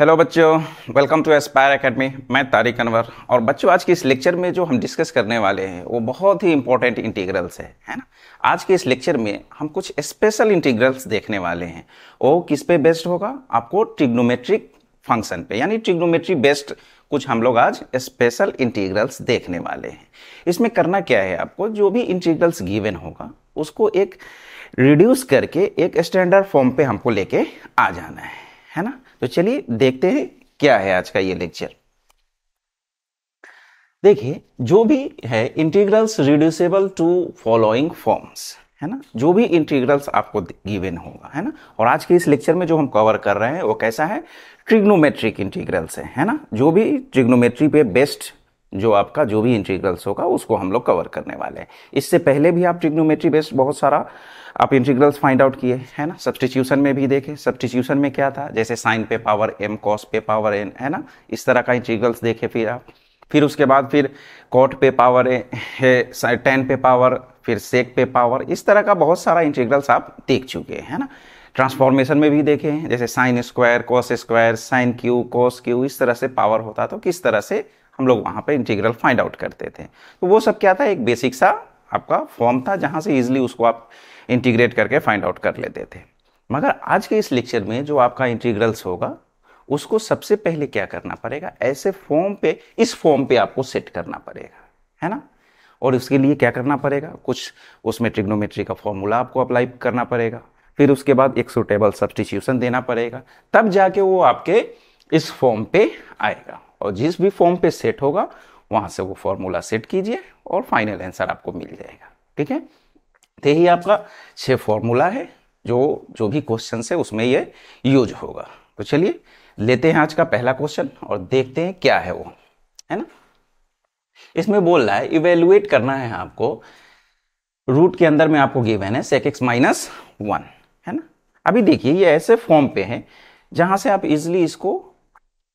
Hello बच्चों. Welcome to Aspire academy मैं तारिक अनवर. और बच्चों, आज के इस लेक्चर में जो हम डिस्कस करने वाले हैं, वो बहुत ही इंपॉर्टेंट इंटीग्रल्स है है ना? आज के इस लेक्चर में हम कुछ स्पेशल इंटीग्रल्स देखने वाले हैं. वो किस पे बेस्ड होगा? आपको ट्रिग्नोमेट्रिक फ़ंक्शन पे, यानी ट्रिग्नोमेट्री बेस्ड कुछ हम लोग आज स्पेशल इंटीग्रल्स देखने वाले हैं. इसमें करना क्या है आपको? जो भी इंटीग्रल्स गिवन होगा, उसको एक रिड्यूस करके एक स्टैंडर्ड फॉर्म पे हमको लेके आ जाना है है ना? तो चलिए देखते हैं क्या है आज का ये लेक्चर। देखिए, जो भी है integrals reducible to following forms है ना? जो भी इंटीग्रल्स आपको गिवन होगा, है ना? और आज के इस लेक्चर में जो हम कवर कर रहे हैं, वो कैसा है? ट्रिग्नोमेट्रिक इंटीग्रल्स है है ना? जो भी ट्रिग्नोमेट्री पे बेस्ट जो आपका जो भी इंटीग्रल्स होगा, उसको हम लोग कवर करने वाले हैं। इससे पहले भी आप ट्रिग्नोमेट्री बेस्ड बहुत सारा आप इंटीग्रल्स फाइंड आउट किए, है ना? सब्सटीट्यूशन में भी देखे। सब्सटीट्यूशन में क्या था? जैसे साइन पे पावर एम कॉस पे पावर एन है ना? इस तरह का इंटीग्रल्स देखे फिर आप। फिर उसके बाद फिर कॉट पे पावर है टेन पे पावर फिर सेक पे पावर इस तरह का बहुत सारा इंटीग्रल्स आप देख चुके हैं ना? ट्रांसफॉर्मेशन में भी देखे हैं, जैसे sine square cos square sine Q cos Q इस तरह से पावर होता तो किस तरह से हम लोग वहाँ पे इंटीग्रल फाइंड आउट करते थे। तो वो सब क्या था? एक बेसिक सा आपका फॉर्म था, जहाँ से इजिली उसको आप इंटीग्रेट करके फाइंड आउट कर लेते थे। मगर आज के इस लेक्चर में जो आपका इंटीग्रल्स होगा, उसको सबसे पहले क्या करना पड़ेगा? ऐसे फॉर्म पे, इस फॉर्म पे आपको सेट करना पड़ेगा, है ना? और उसके लिए क्या करना पड़ेगा? कुछ उसमें ट्रिग्नोमेट्री का फॉर्मूला आपको अप्लाई करना पड़ेगा। फिर उसके बाद एक सुटेबल सब्सटीट्यूशन देना पड़ेगा। तब जाके वो आपके इस फॉर्म पे आएगा। और जिस भी फॉर्म पे सेट होगा, वहाँ से वो फॉर्मूला सेट कीजिए और फाइनल आंसर आपको मिल जाएगा। ठीक है? यही आपका छह फॉर्मूला है, जो जो भी क्वेश्चन है, उसमें ये यूज़ होगा। तो चलिए, लेते हैं आज का पहला क्वेश्चन और देखते हैं क्या है वो, है ना? इसमें बोल रहा है इवेल्युएट करना है आपको। रूट के अंदर में आपको गिवन है सेक एक्स माइनस वन है ना? अभी देखिए, ये ऐसे फॉर्म पे है, जहाँ से आप इजिली इसको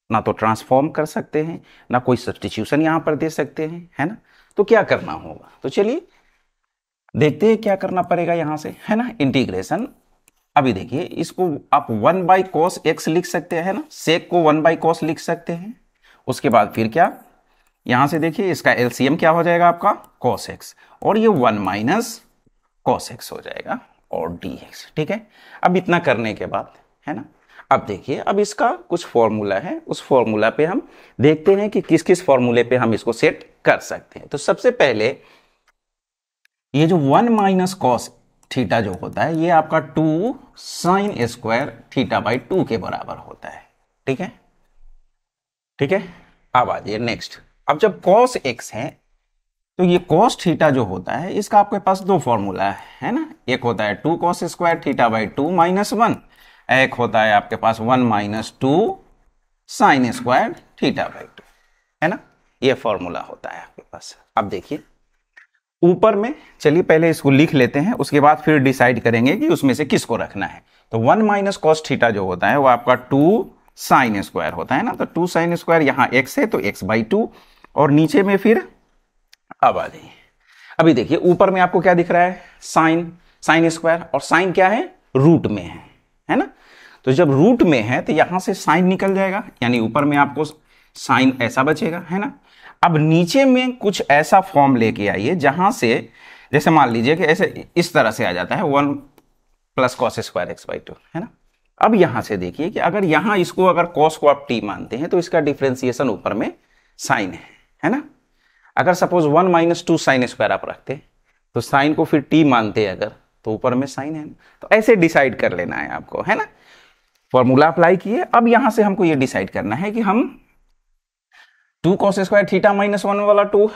ना तो ट्रांसफॉर्म कर सकते हैं, ना कोई सब्सटीट्यूशन यहाँ पर दे सकते हैं, है ना? तो क्या करना होगा? तो चलिए देखते हैं क्या करना पड़ेगा यहाँ से, है ना? इंटीग्रेशन अभी देखिए, इसको आप वन बाई कॉस एक्स लिख सकते हैं ना? सेक को वन बाई कॉस लिख सकते हैं। उसके बाद फिर क्या? यहाँ से देखिए, इसका एलसीएम क्या हो जाएगा आपका? कॉस एक्स और ये वन माइनस कॉस एक्स हो जाएगा, और डी एक्स ठीक है? अब इतना करने के बाद, है ना? अब देखिए, अब इसका कुछ फॉर्मूला है। उस फॉर्मूला पे हम देखते हैं कि किस किस फॉर्मूले पे हम इसको सेट कर सकते हैं। तो सबसे पहले ये जो वन माइनस कॉस थीटा जो होता है, ये आपका two sine square theta by two के बराबर होता है। ठीक है? ठीक है? अब आ जाइए नेक्स्ट। अब जब कॉस एक्स है तो ये कॉस थीटा जो होता है, इसका आपके पास दो फॉर्मूला है है ना? एक होता है two cos square theta by two minus one, एक होता है आपके पास one minus two sine square theta by two. है ना? ये फॉर्मूला होता है आपके पास। अब देखिए। ऊपर में, चलिए पहले इसको लिख लेते हैं, उसके बाद फिर डिसाइड करेंगे कि उसमें से किसको रखना है। तो वन माइनस कॉस थीटा जो होता है, वो आपका टू साइन स्क्वायर होता है ना? तो टू साइन स्क्वायर यहाँ एक्स है तो एक्स बाई टू और नीचे में फिर अब आ जाइए। अभी देखिए, ऊपर में आपको क्या दिख रहा है? साइन साइन स्क्वायर और साइन क्या है? रूट में है है ना? तो जब रूट में है तो यहाँ से साइन निकल जाएगा, यानी ऊपर में आपको साइन ऐसा बचेगा, है ना? अब नीचे में कुछ ऐसा फॉर्म लेके आइए जहाँ से, जैसे मान लीजिए कि ऐसे इस तरह से आ जाता है one plus cos square X by two है ना? अब यहाँ से देखिए कि अगर यहाँ इसको अगर कॉस को आप टी मानते हैं तो इसका डिफ्रेंसिएशन ऊपर में साइन है है ना? अगर suppose one minus two sine square आप रखते तो साइन को फिर टी मानते अगर तो ऊपर में साइन है। तो ऐसे डिसाइड कर लेना है आपको, है ना? फॉर्मूला अप्लाई किए, अब यहाँ से हमको ये डिसाइड करना है कि हम two cos square theta minus one वाला two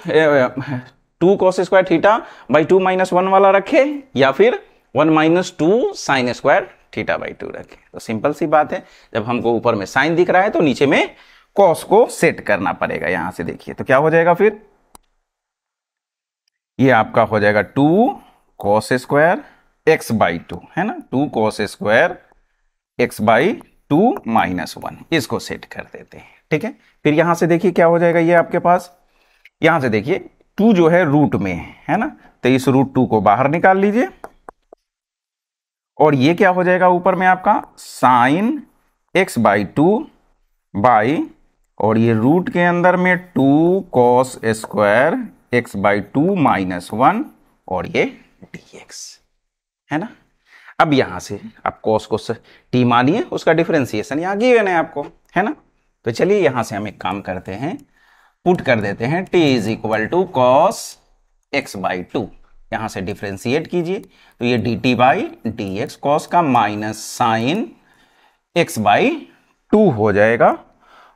two cos square theta by two minus one वाला रखे, या फिर one minus two sine square theta by two रखे। तो सिंपल सी बात है, जब हमको ऊपर में साइन दिख रहा है तो नीचे में कॉस को सेट करना पड़ेगा, यहाँ से देखिए तो क्या हो जाएगा फिर? ये आपका हो जाएगा two cos square X by two है ना? Two cos square X by two minus one इसको सेट कर देते हैं। ठीक है? फिर यहाँ से देखिए क्या हो जाएगा ये आपके पास। यहाँ से देखिए, टू जो है रूट में, है ना? तो इस रूट टू को बाहर निकाल लीजिए। और ये क्या हो जाएगा ऊपर में आपका? Sine X by two by, और ये रूट के अंदर में two cos square X by two minus one, और ये डी एक्स है ना? अब यहाँ से आप कॉस को टी मानिए, उसका डिफ्रेंसिएशन यहाँ गिवन है आपको, है ना? तो चलिए यहाँ से हम एक काम करते हैं। पुट कर देते हैं T is equal to cos X by two यहाँ से डिफ्रेंशिएट कीजिए। तो ये D T by D X cos का minus sine X by two हो जाएगा।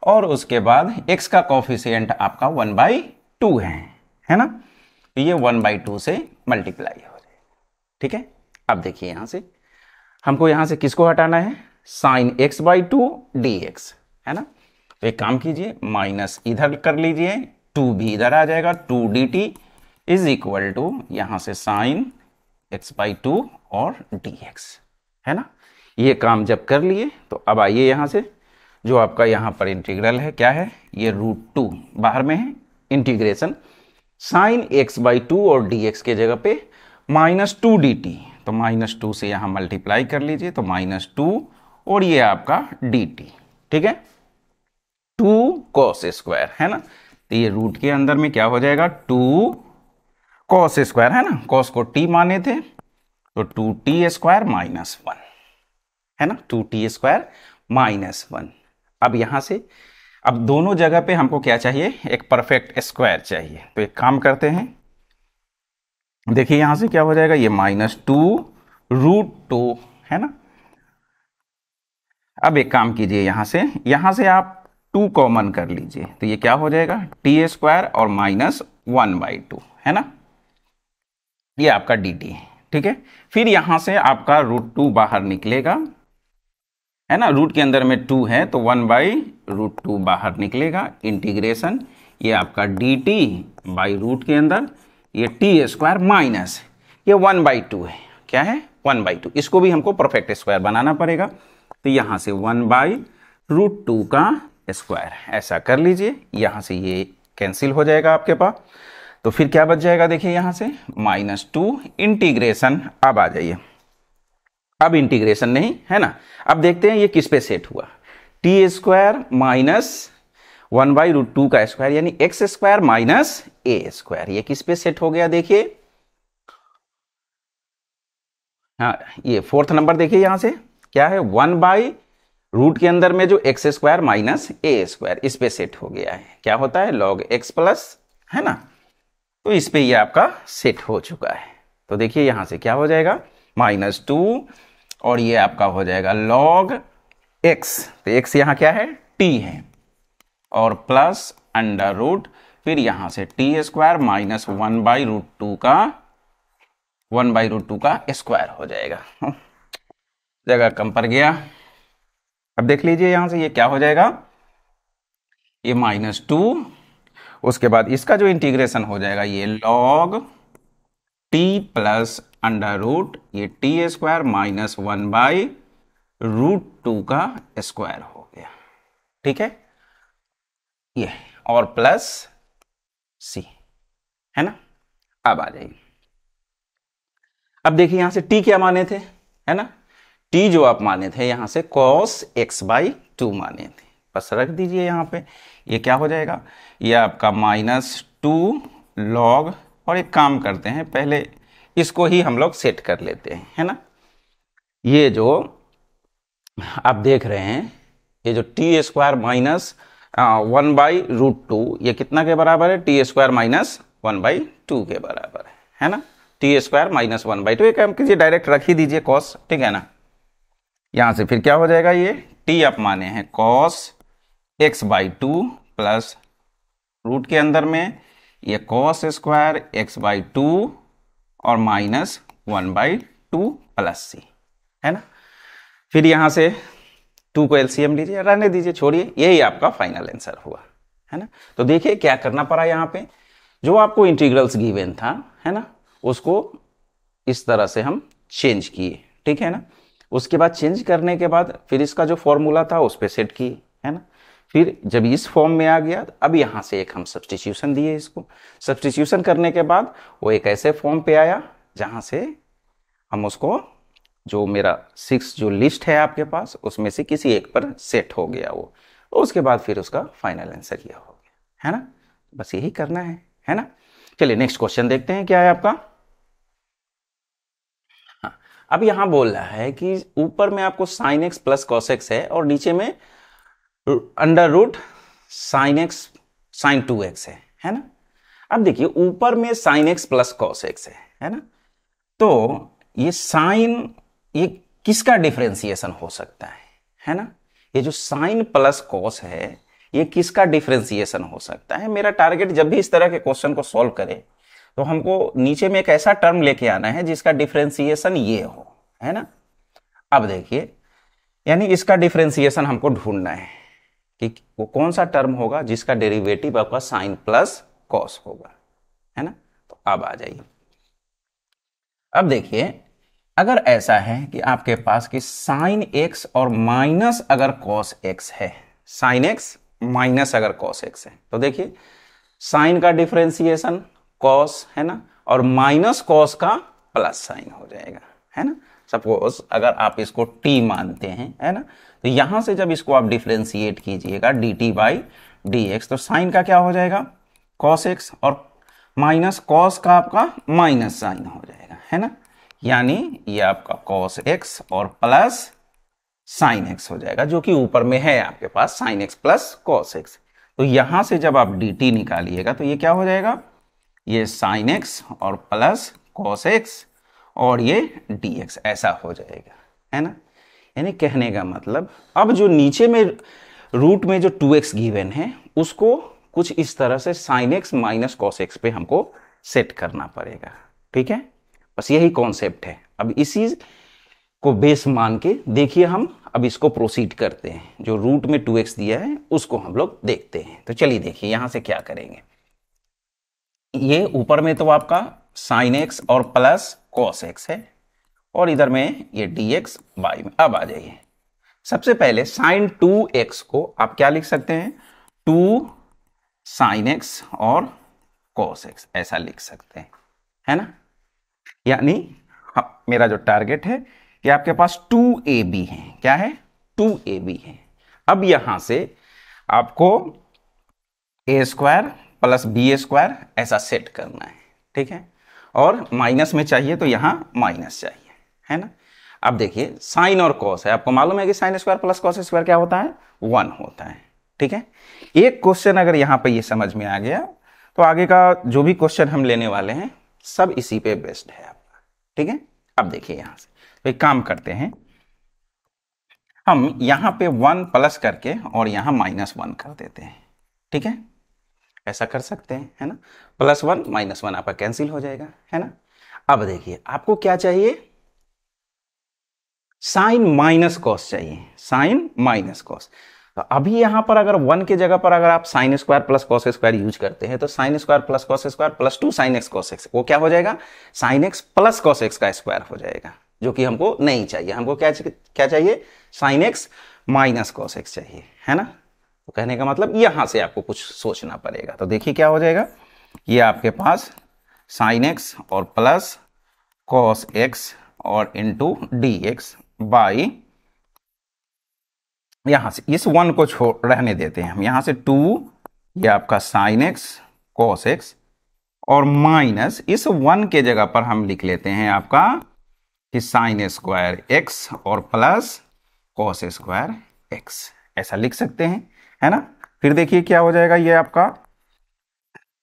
और उसके बाद x का कॉफिशियंट आपका वन बाई टू है है ना? तो ये वन बाई टू से मल्टीप्लाई हो जाएगा। ठीक है? अब देखिए यहाँ से। हमको यहाँ से किसको हटाना है? Sine X by two D X है ना? तो एक काम कीजिए, माइनस इधर कर लीजिए, टू भी इधर आ जाएगा, two D T is equal to यहाँ से साइन एक्स बाई टू और डी एक्स, है ना? ये काम जब कर लिए तो अब आइए यहाँ से, जो आपका यहाँ पर इंटीग्रल है, क्या है? ये रूट टू बाहर में है, integration sine X by two और डी एक्स के जगह पे माइनस टू डी टी तो माइनस टू से यहाँ मल्टीप्लाई कर लीजिए तो माइनस टू और ये आपका डी टी, ठीक है? टू कॉस स्क्वायर है ना? तो ये रूट के अंदर में क्या हो जाएगा? टू कॉस स्क्वायर है ना? कॉस को टी माने थे तो two T square minus one है ना? Two T square minus one अब यहाँ से, अब दोनों जगह पे हमको क्या चाहिए? एक परफेक्ट स्क्वायर चाहिए। तो एक काम करते हैं। देखिए यहाँ से क्या हो जाएगा? ये माइनस टू रूट टू है ना? अब एक काम कीजिए यहाँ से। यहाँ से आप टू कॉमन कर लीजिए तो ये क्या हो जाएगा? टी स्क्वायर और माइनस वन बाई टू, है ना? ये आपका डी टी है, ठीक है? फिर यहाँ से आपका रूट टू बाहर निकलेगा, है ना? रूट के अंदर में टू है तो वन बाई रूट टू बाहर निकलेगा। इंटीग्रेशन, ये आपका डी टी बाई रूट के अंदर, ये टी स्क्वायर माइनस, ये वन बाई टू है। क्या है? One by two. इसको भी हमको परफेक्ट स्क्वायर बनाना पड़ेगा। तो यहाँ से वन बाई रूट टू का स्क्वायर। ऐसा कर लीजिए, यहाँ से ये कैंसिल हो जाएगा आपके पास। तो फिर क्या बच जाएगा देखिए यहाँ से माइनस टू इंटीग्रेशन अब आ जाइए। अब इंटीग्रेशन नहीं, है ना? अब देखते हैं ये किस पे सेट हुआ। T square minus one by root two का स्क्वायर यानी X square minus A square ये किस पे सेट हो गया देखिए? हाँ ये फोर्थ नंबर देखिए यहाँ से। क्या है? वन बाई रूट के अंदर में जो X square minus A square इस पे सेट हो गया है। क्या होता है? लॉग एक्स प्लस है ना? तो इस पे ये आपका सेट हो चुका है। तो देखिए यहाँ से क्या हो जाएगा? माइनस टू और ये आपका हो जाएगा लॉग एक्स तो एक्स यहाँ क्या है? टी है। और प्लस अंडर रूट फिर यहाँ से T square minus one by root two का वन बाई रूट टू का स्क्वायर हो जाएगा। जगह कम पर गया। अब देख लीजिए यहाँ से ये क्या हो जाएगा? ये माइनस टू, उसके बाद इसका जो इंटीग्रेशन हो जाएगा, ये log T plus under root ये T square minus one by root two का स्क्वायर हो गया। ठीक है? ये, और प्लस सी है ना? अब आ जाइए। अब देखिए यहाँ से टी क्या माने थे, है ना? टी जो आप माने थे, यहाँ से कॉस एक्स बाई टू माने थे। बस रख दीजिए यहाँ पे, ये क्या हो जाएगा? ये आपका माइनस टू लॉग और एक काम करते हैं, पहले इसको ही हम लोग सेट कर लेते हैं, है ना? ये जो आप देख रहे हैं, ये जो T square minus one by root two ये कितना के बराबर है? T square minus one by two के बराबर है है ना? T square minus one by two एक काम कीजिए डायरेक्ट रख ही दीजिए कॉस ठीक है ना? यहाँ से फिर क्या हो जाएगा ये? टी आप माने हैं। Cos X by two plus root के अंदर में ये cos square X by two और minus one by two plus C है ना? फिर यहाँ से टू को एलसीएम लीजिए, रहने दीजिए, छोड़िए। यही आपका फाइनल आंसर हुआ, है ना? तो देखिए क्या करना पड़ा यहाँ पे। जो आपको इंटीग्रल्स गिवन था, है ना, उसको इस तरह से हम चेंज किए, ठीक है ना? उसके बाद चेंज करने के बाद फिर इसका जो फॉर्मूला था उस पर सेट किए है ना? फिर जब इस फॉर्म में आ गया, अब यहाँ से एक हम सब्सटीट्यूशन दिए इसको। सब्सटीट्यूशन करने के बाद वो एक ऐसे फॉर्म पे आया जहाँ से हम उसको, जो मेरा सिक्स जो लिस्ट है आपके पास, उसमें से किसी एक पर सेट हो गया वो। उसके बाद फिर उसका फाइनल आंसर ये हो गया, है ना? बस यही करना है है ना? चलिए नेक्स्ट क्वेश्चन देखते हैं क्या है आपका। अब यहाँ बोल रहा है कि ऊपर में आपको sine X plus cos X है और नीचे में under root sine X sine two X है है ना? अब देखिए, ऊपर में sine X plus cos X है है ना? तो ये साइन ये किसका डिफ्रेंसिएशन हो सकता है है ना? ये जो साइन प्लस कॉस है, ये किसका डिफ्रेंसिएशन हो सकता है? मेरा टारगेट जब भी इस तरह के क्वेश्चन को सॉल्व करे तो हमको नीचे में एक ऐसा टर्म लेके आना है जिसका डिफ्रेंसिएशन ये हो, है ना? अब देखिए, यानी इसका डिफ्रेंसिएशन हमको ढूंढना है कि वो कौन सा टर्म होगा जिसका डेरिवेटिव आपका साइन प्लस कॉस होगा, है ना? तो अब आ जाइए। अब देखिए, अगर ऐसा है कि आपके पास कि साइन एक्स और माइनस अगर कॉस एक्स है साइन एक्स माइनस अगर कॉस एक्स है तो देखिए साइन का डिफ्रेंसिएशन कॉस है ना? और माइनस कॉस का प्लस साइन हो जाएगा, है ना? सपोज़ अगर आप इसको टी मानते हैं, है ना? तो यहाँ से जब इसको आप डिफ्रेंशिएट कीजिएगा D T by D X तो साइन का क्या हो जाएगा? कॉस एक्स और माइनस कॉस का आपका माइनस साइन हो जाएगा, है ना? यानी ये आपका कॉस एक्स और प्लस साइन एक्स हो जाएगा, जो कि ऊपर में है आपके पास sine X plus cos X तो यहाँ से जब आप डी टी निकालिएगा तो ये क्या हो जाएगा? ये साइन एक्स और प्लस कॉस एक्स और ये डी एक्स ऐसा हो जाएगा, है ना? यानी कहने का मतलब अब जो नीचे में रूट में जो टू एक्स गिवेन है, उसको कुछ इस तरह से sine X minus cos X पे हमको सेट करना पड़ेगा, ठीक है? बस यही कॉन्सेप्ट है। अब इसी को बेस मान के देखिए हम, अब इसको प्रोसीड करते हैं। जो रूट में टू एक्स दिया है, उसको हम लोग देखते हैं। तो चलिए देखिए, यहाँ से क्या करेंगे? ये ऊपर में तो आपका साइन एक्स और प्लस कॉस एक्स है और इधर में ये डी एक्स बाई में। अब आ जाइए। सबसे पहले साइन टू एक्स को आप क्या लिख सकते हैं? टू साइन एक्स और कॉस एक्स ऐसा लिख सकते हैं। है ना? यानी हाँ, मेरा जो टारगेट है कि आपके पास टू ए बी है। क्या है? टू ए बी है। अब यहाँ से आपको A square plus B square ऐसा सेट करना है, ठीक है? और माइनस में चाहिए तो यहाँ माइनस चाहिए, है ना? अब देखिए, साइन और कॉस है। आपको मालूम है कि sine square plus cos square क्या होता है? वन होता है, ठीक है? एक क्वेश्चन अगर यहाँ पर ये समझ में आ गया तो आगे का जो भी क्वेश्चन हम लेने वाले हैं, सब इसी पे बेस्ड है आपका, ठीक है? अब देखिए यहाँ से। तो एक काम करते हैं। हम यहाँ पे वन प्लस करके और यहाँ माइनस वन कर देते हैं, ठीक है? ऐसा कर सकते हैं, है ना? प्लस वन माइनस वन आपका कैंसिल हो जाएगा, है ना? अब देखिए, आपको क्या चाहिए? साइन माइनस कॉस चाहिए। साइन माइनस कॉस तो अभी यहाँ पर अगर वन के जगह पर अगर आप sine square plus cos square use करते हैं तो sine square plus cos square plus two sine X cos X वो क्या हो जाएगा? Sine X plus cos X का स्क्वायर हो जाएगा, जो कि हमको नहीं चाहिए। हमको क्या क्या चाहिए? Sine X minus cos X चाहिए, है ना? तो कहने का मतलब यहाँ से आपको कुछ सोचना पड़ेगा। तो देखिए क्या हो जाएगा? ये आपके पास साइन एक्स और प्लस कॉस एक्स और इंटू डी एक्स बाई यहाँ से, इस वन को छोड़ रहने देते हैं हम। यहाँ से टू ये आपका साइन एक्स कॉस एक्स और माइनस इस वन के जगह पर हम लिख लेते हैं आपका कि साइन स्क्वायर एक्स और प्लस कॉस स्क्वायर एक्स ऐसा लिख सकते हैं। है ना? फिर देखिए क्या हो जाएगा ये आपका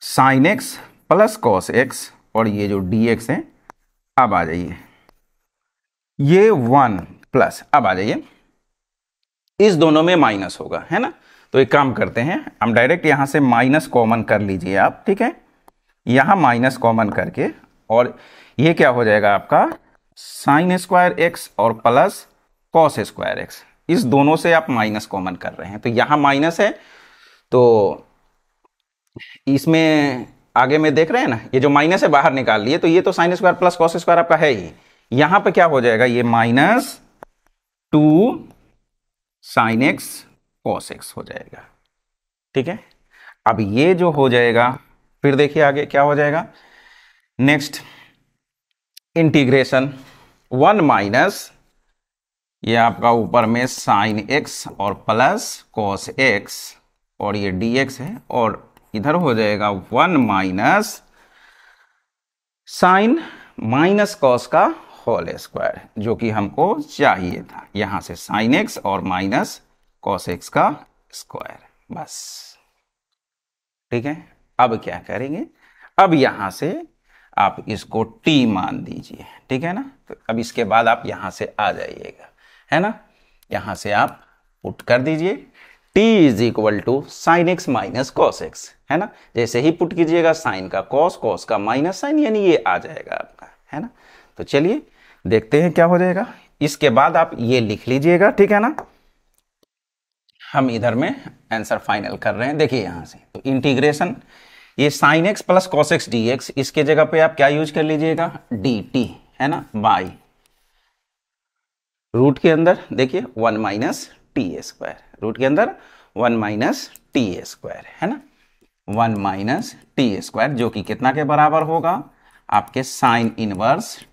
sine x plus cos x और ये जो डी एक्स है, अब आ जाइए। ये वन प्लस, अब आ जाइए। इस दोनों में माइनस होगा, है ना? तो एक काम करते हैं, हम डायरेक्ट यहाँ से माइनस कॉमन कर लीजिए आप, ठीक है? यहाँ माइनस कॉमन करके, और ये क्या हो जाएगा आपका? साइन स्क्वायर एक्स और प्लस कॉस स्क्वायर एक्स। इस दोनों से आप माइनस कॉमन कर रहे हैं। तो यहाँ माइनस है तो इसमें आगे में देख रहे हैं ना, ये जो माइनस है बाहर निकाल लिए तो ये तो sine square plus cos square आपका है ही। यहाँ पे क्या हो जाएगा, ये minus two sine x cos x हो जाएगा। ठीक है? अब ये जो हो जाएगा, फिर देखिए आगे क्या हो जाएगा। नेक्स्ट, इंटीग्रेशन वन माइनस ये आपका ऊपर में साइन एक्स और प्लस कॉस एक्स और ये डी एक्स है, और इधर हो जाएगा one minus sine minus cos का होल स्क्वायर जो कि हमको चाहिए था। यहाँ से साइन एक्स और माइनस कॉस एक्स का स्क्वायर बस। ठीक है? अब क्या करेंगे? अब यहाँ से आप इसको टी मान दीजिए। ठीक है ना? तो अब इसके बाद आप यहाँ से आ जाइएगा। है ना? यहाँ से आप पुट कर दीजिए। t is equal to sine x minus cos x है ना? जैसे ही पुट कीजिएगा साइन का कॉस कॉस का माइनस साइन यानी ये आ जाएगा आपका, है ना? तो चलिए, देखते हैं क्या हो जाएगा। इसके बाद आप ये लिख लीजिएगा, ठीक है ना? हम इधर में आंसर फाइनल कर रहे हैं। देखिए यहाँ से तो इंटीग्रेशन ये sine x plus cos x d x इसके जगह पे आप क्या यूज़ कर लीजिएगा? डी टी है ना? बाई रूट के अंदर, देखिए, one minus t square. Root के अंदर, वन माइनस टी स्क्वायर, है ना? वन माइनस टी स्क्वायर, जो कि कितना के बराबर होगा? आपके sine inverse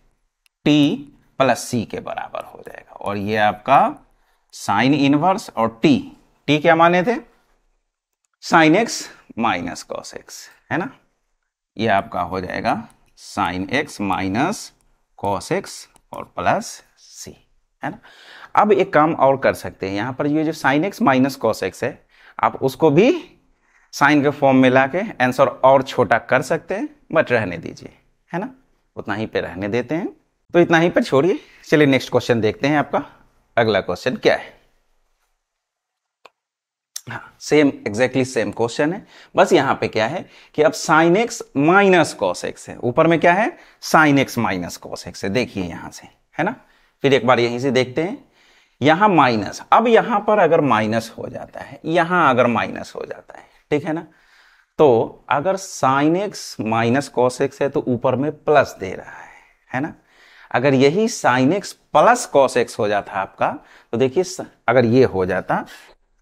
t plus c के बराबर हो जाएगा। और ये आपका साइन इनवर्स और टी टी क्या माने थे? Sine x minus cos x, है ना? ये आपका हो जाएगा sine x minus cos x और प्लस है ना? अब एक काम और कर सकते हैं। यहाँ पर ये जो sine x minus cos x है, आप उसको भी साइन के फॉर्म में ला के आंसर और छोटा कर सकते हैं, बट रहने दीजिए, है ना? उतना ही पे रहने देते हैं। तो इतना ही पर छोड़िए। चलिए नेक्स्ट क्वेश्चन देखते हैं आपका। अगला क्वेश्चन क्या है? सेम एग्जैक्टली सेम क्वेश्चन है। बस यहाँ पे क्या है कि अब sine x minus cos x है। ऊपर में क्या है? Sine x minus cos x है। देखिए यहाँ से, है ना? फिर एक बार यहीं से देखते हैं। यहाँ माइनस। अब यहाँ पर अगर माइनस हो जाता है, यहाँ अगर माइनस हो जाता है, ठीक है ना? तो अगर sine x minus cos x है तो ऊपर में प्लस दे रहा है है ना? अगर यही sine x plus cos x हो जाता आपका तो देखिए अगर ये हो जाता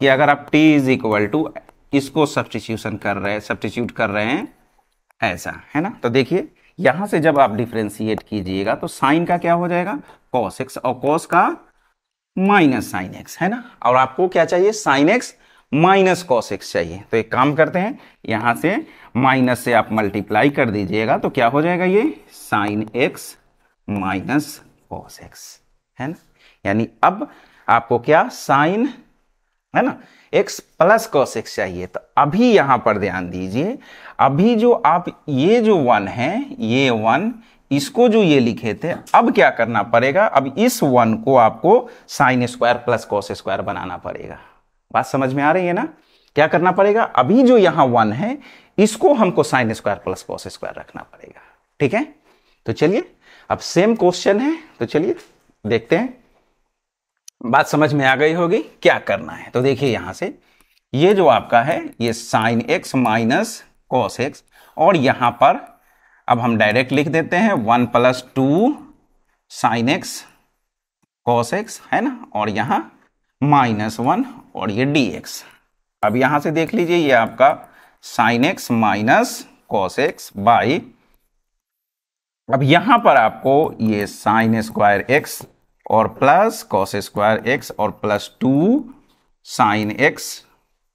कि अगर आप t इज़ इक्वल टू इसको सब्सटीट्यूशन कर रहे हैं सब्सटीट्यूट कर रहे हैं, ऐसा, है ना? तो देखिए यहाँ से जब आप डिफ्रेंशिएट कीजिएगा तो साइन का क्या हो जाएगा? कॉस एक्स और कॉस का माइनस साइन एक्स है ना? और आपको क्या चाहिए? Sine x minus cos x चाहिए। तो एक काम करते हैं, यहाँ से माइनस से आप मल्टीप्लाई कर दीजिएगा तो क्या हो जाएगा ये? Sine x minus cos x है ना? यानी अब आपको क्या? साइन है ना? X प्लस कॉस एक्स चाहिए तो अभी यहाँ पर ध्यान दीजिए, अभी जो आप, ये जो वन है, ये वन इसको जो ये लिखे थे, अब क्या करना पड़ेगा? अब इस वन को आपको sine square plus cos square बनाना पड़ेगा। बात समझ में आ रही है ना? क्या करना पड़ेगा? अभी जो यहाँ वन है, इसको हमको sine square plus cos square रखना पड़ेगा। ठीक है? तो चलिए, अब सेम क्वेश्चन है तो चलिए देखते हैं। बात समझ में आ गई होगी, क्या करना है? तो देखिए यहाँ से, ये जो आपका है, ये sine x minus cos x और यहाँ पर अब हम डायरेक्ट लिख देते हैं one plus two sine x cos x है ना? और यहाँ माइनस वन और ये डी एक्स अब यहाँ से देख लीजिए, ये आपका sine x minus cos x by अब यहाँ पर आपको ये साइन स्क्वायर एक्स और प्लस कॉस स्क्वायर एक्स और plus two sine x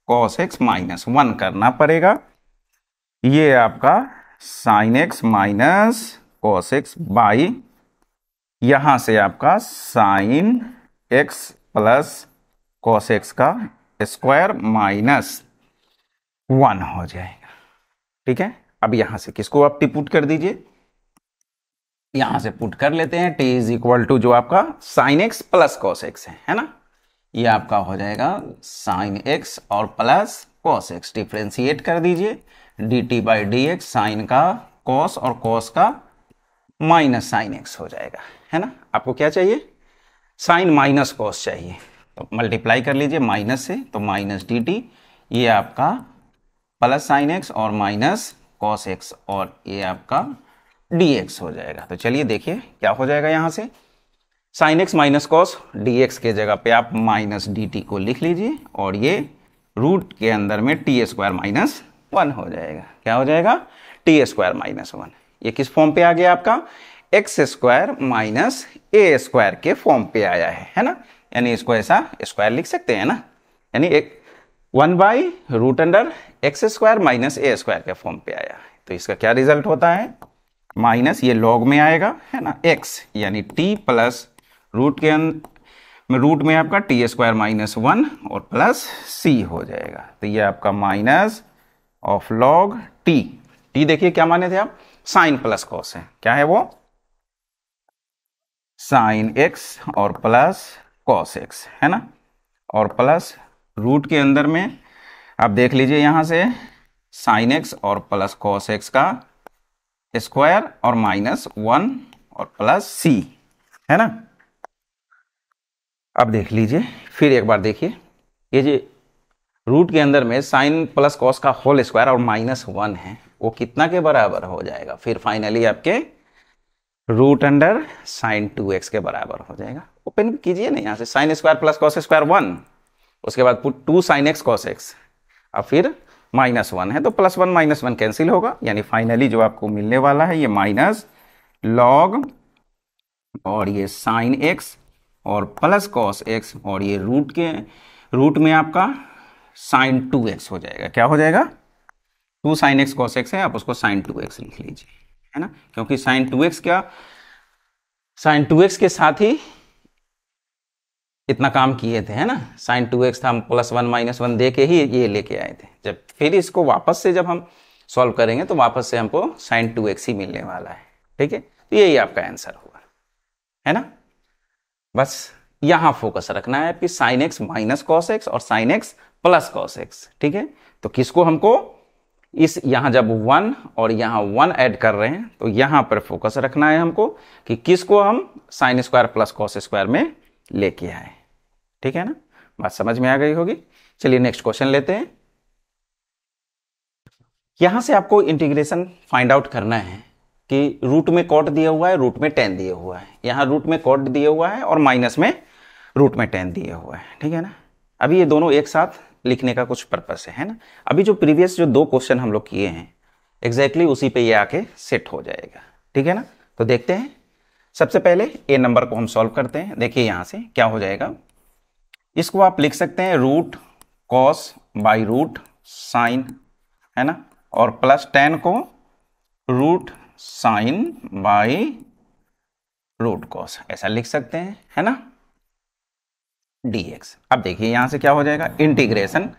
cos x minus one करना पड़ेगा। ये आपका sine x minus cos x by यहाँ से आपका sine x plus cos x का स्क्वायर माइनस वन हो जाएगा। ठीक है? अब यहाँ से किसको आप टिपुट कर दीजिए? यहाँ से पुट कर लेते हैं टी इज़ इक्वल टू जो आपका sine x plus cos x है है ना? ये आपका हो जाएगा साइन एक्स और प्लस कॉस एक्स डिफ्रेंशिएट कर दीजिए d t by d x sine का कॉस और कॉस का माइनस साइन एक्स हो जाएगा, है ना? आपको क्या चाहिए? साइन माइनस कॉस चाहिए। तो मल्टीप्लाई कर लीजिए माइनस से तो माइनस डी टी ये आपका प्लस साइन एक्स और माइनस कॉस एक्स और ये आपका डी एक्स हो जाएगा। तो चलिए देखिए क्या हो जाएगा यहाँ से। Sine x minus cos d x के जगह पे आप माइनस डी टी को लिख लीजिए और ये रूट के अंदर में टी स्क्वायर माइनस वन हो जाएगा। क्या हो जाएगा? टी स्क्वायर माइनस वन ये किस फॉर्म पे आ गया आपका? X square minus a square के फॉर्म पे आया है है ना? यानी इसको ऐसा स्क्वायर लिख सकते हैं ना? यानी एक one by root under x square minus a square के फॉर्म पे आया। तो इसका क्या रिज़ल्ट होता है? माइनस ये लॉग में आएगा, है ना? एक्स यानी टी प्लस रूट के में रूट में आपका टी स्क्वायर माइनस वन और प्लस सी हो जाएगा। तो ये आपका minus of log t t देखिए क्या माने थे आप? साइन प्लस कॉस है। क्या है वो? साइन एक्स और प्लस कॉस एक्स है ना? और प्लस रूट के अंदर में आप देख लीजिए यहाँ से साइन एक्स और प्लस कॉस एक्स का स्क्वायर और माइनस वन और प्लस सी, है ना? अब देख लीजिए, फिर एक बार देखिए। ये जो रूट के अंदर में साइन प्लस कॉस का होल स्क्वायर और माइनस वन है, वो कितना के बराबर हो जाएगा? फिर फाइनली आपके root under sine two x के बराबर हो जाएगा। ओपन कीजिए ना यहाँ से, sine square plus cos square one, उसके बाद two sine x cos x. और फिर माइनस वन है तो plus one minus one cancel होगा। यानी फाइनली जो आपको मिलने वाला है, ये माइनस लॉग और ये साइन एक्स और प्लस कॉस एक्स और ये रूट के रूट में आपका साइन टू एक्स हो जाएगा। क्या हो जाएगा? Two sine x cos x है, आप उसको साइन टू एक्स लिख लीजिए, है ना? क्योंकि साइन टू एक्स क्या? साइन टू एक्स के साथ ही इतना काम किए थे, है ना? साइन टू एक्स था, हम प्लस वन माइनस वन दे के ही ये लेके आए थे। फिर इसको वापस से जब हम सॉल्व करेंगे तो वापस से हमको साइन टू एक्स ही मिलने वाला है। ठीक है? तो यही आपका आंसर हुआ। है ना? बस यहाँ फोकस रखना है कि sine x minus cos x और sine x plus cos x ठीक है? तो किसको हमको इस यहाँ जब वन और यहाँ वन ऐड कर रहे हैं तो यहाँ पर फोकस रखना है हमको कि किसको हम sine square plus cos square में लेके आए। ठीक है ना? बात समझ में आ गई होगी? चलिए नेक्स्ट क्वेश्चन लेते हैं। यहाँ से आपको इंटीग्रेशन फाइंड आउट करना है कि रूट में कॉट दिया हुआ है रूट में टेन दिया हुआ है। यहाँ रूट में कॉट दिया हुआ है और माइनस में रूट में टेन दिया हुआ है। ठीक है ना? अभी ये दोनों एक साथ लिखने का कुछ पर्पस है, है ना? अभी जो प्रीवियस जो दो क्वेश्चन हम लोग किए हैं एग्जैक्टली exactly उसी पे ये आके सेट हो जाएगा। ठीक है ना? तो देखते हैं। सबसे पहले ए नंबर को हम सॉल्व करते हैं। देखिए यहाँ से क्या हो जाएगा। इसको आप लिख सकते हैं root cos by root sine है ना? और प्लस टेन को root sine by root cos ऐसा लिख सकते हैं, है ना? dx अब देखिए यहाँ से क्या हो जाएगा? इंटीग्रेशन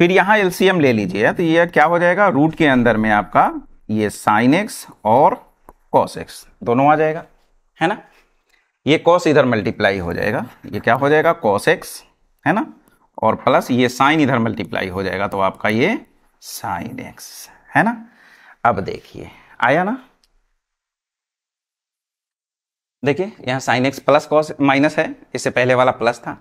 फिर यहाँ एलसीएम ले लीजिए तो ये क्या हो जाएगा? रूट के अंदर में आपका ये साइन एक्स और कॉस एक्स दोनों आ जाएगा, है ना? ये कॉस इधर मल्टीप्लाई हो जाएगा, ये क्या हो जाएगा? कॉस एक्स है ना? और प्लस ये साइन इधर मल्टीप्लाई हो जाएगा तो आपका ये साइन एक्स, है ना? अब देखिए, आया ना? देखिए, यहाँ sine x plus cos minus है, इससे पहले वाला प्लस था।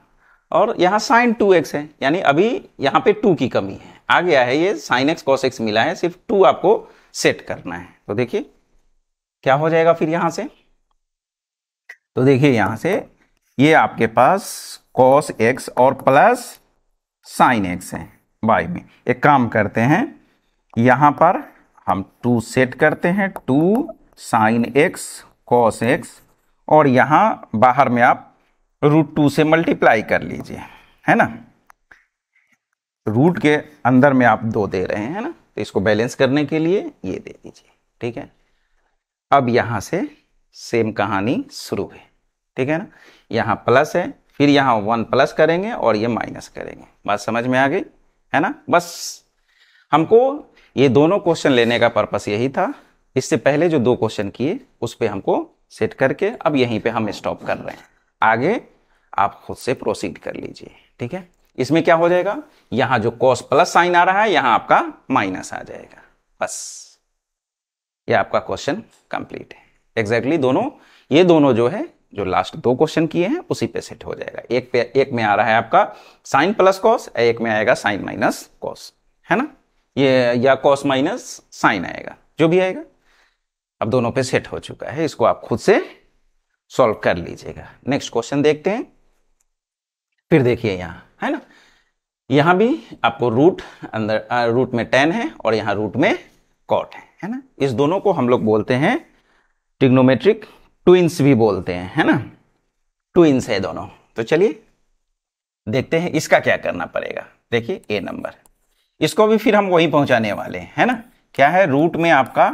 और यहाँ साइन टू एक्स है, यानी अभी यहाँ पे टू की कमी है। आ गया है ये, साइन एक्स कॉस एक्स मिला है, सिर्फ़ टू आपको सेट करना है। तो देखिए, क्या हो जाएगा फिर यहाँ से? तो देखिए, यहाँ से ये आपके पास कॉस एक्स और प्लस साइन एक्स है। बाई में एक काम करते हैं, यहाँ पर हम टू सेट करते हैं, two sine x, cos x, और यहाँ बाहर में आप रूट टू से मल्टीप्लाई कर लीजिए, है ना? रूट के अंदर में आप दो दे रहे हैं ना? तो इसको बैलेंस करने के लिए ये दे दीजिए, ठीक है? अब यहाँ से सेम कहानी शुरू है, ठीक है ना? यहाँ प्लस है, फिर यहाँ वन प्लस करेंगे और ये माइनस करेंगे। बात समझ में आ गई? है ना? बस। हमको ये दोनों क्वेश्चन लेने का पर्पस यही था। इससे पहले जो दो क्वेश्चन किए, उस पर हमको सेट करके अब यहीं पे हम स्टॉप कर रहे हैं। आगे आप खुद से प्रोसीड कर लीजिए, ठीक है? इसमें क्या हो जाएगा? यहाँ जो कॉस प्लस साइन आ रहा है, यहाँ आपका माइनस आ जाएगा। बस। ये आपका क्वेश्चन कंप्लीट है। एग्जैक्टली exactly दोनों, ये दोनों जो है जो लास्ट दो क्वेश्चन किए हैं, उसी पे सेट हो जाएगा। एक पे, एक में आ रहा है आपका साइन प्लस कॉस एक में आएगा साइन माइनस कॉस है ना? ये, या कॉस माइनस साइन आएगा, जो भी आएगा। अब दोनों पे सेट हो चुका है, इसको आप खुद से सॉल्व कर लीजिएगा। नेक्स्ट क्वेश्चन देखते हैं। फिर देखिए यहाँ, है ना? यहाँ भी आपको रूट अंदर रूट में टेन है और यहाँ रूट में कॉट है है ना? इस दोनों को हम लोग बोलते हैं टिग्नोमेट्रिक ट्विंस भी बोलते हैं, है ना? ट्विंस है दोनों। तो चलिए, देखते हैं इसका क्या करना पड़ेगा। देखिए, ए नंबर। इसको भी फिर हम वही पहुँचाने वाले हैं, है ना? क्या है? रूट में आपका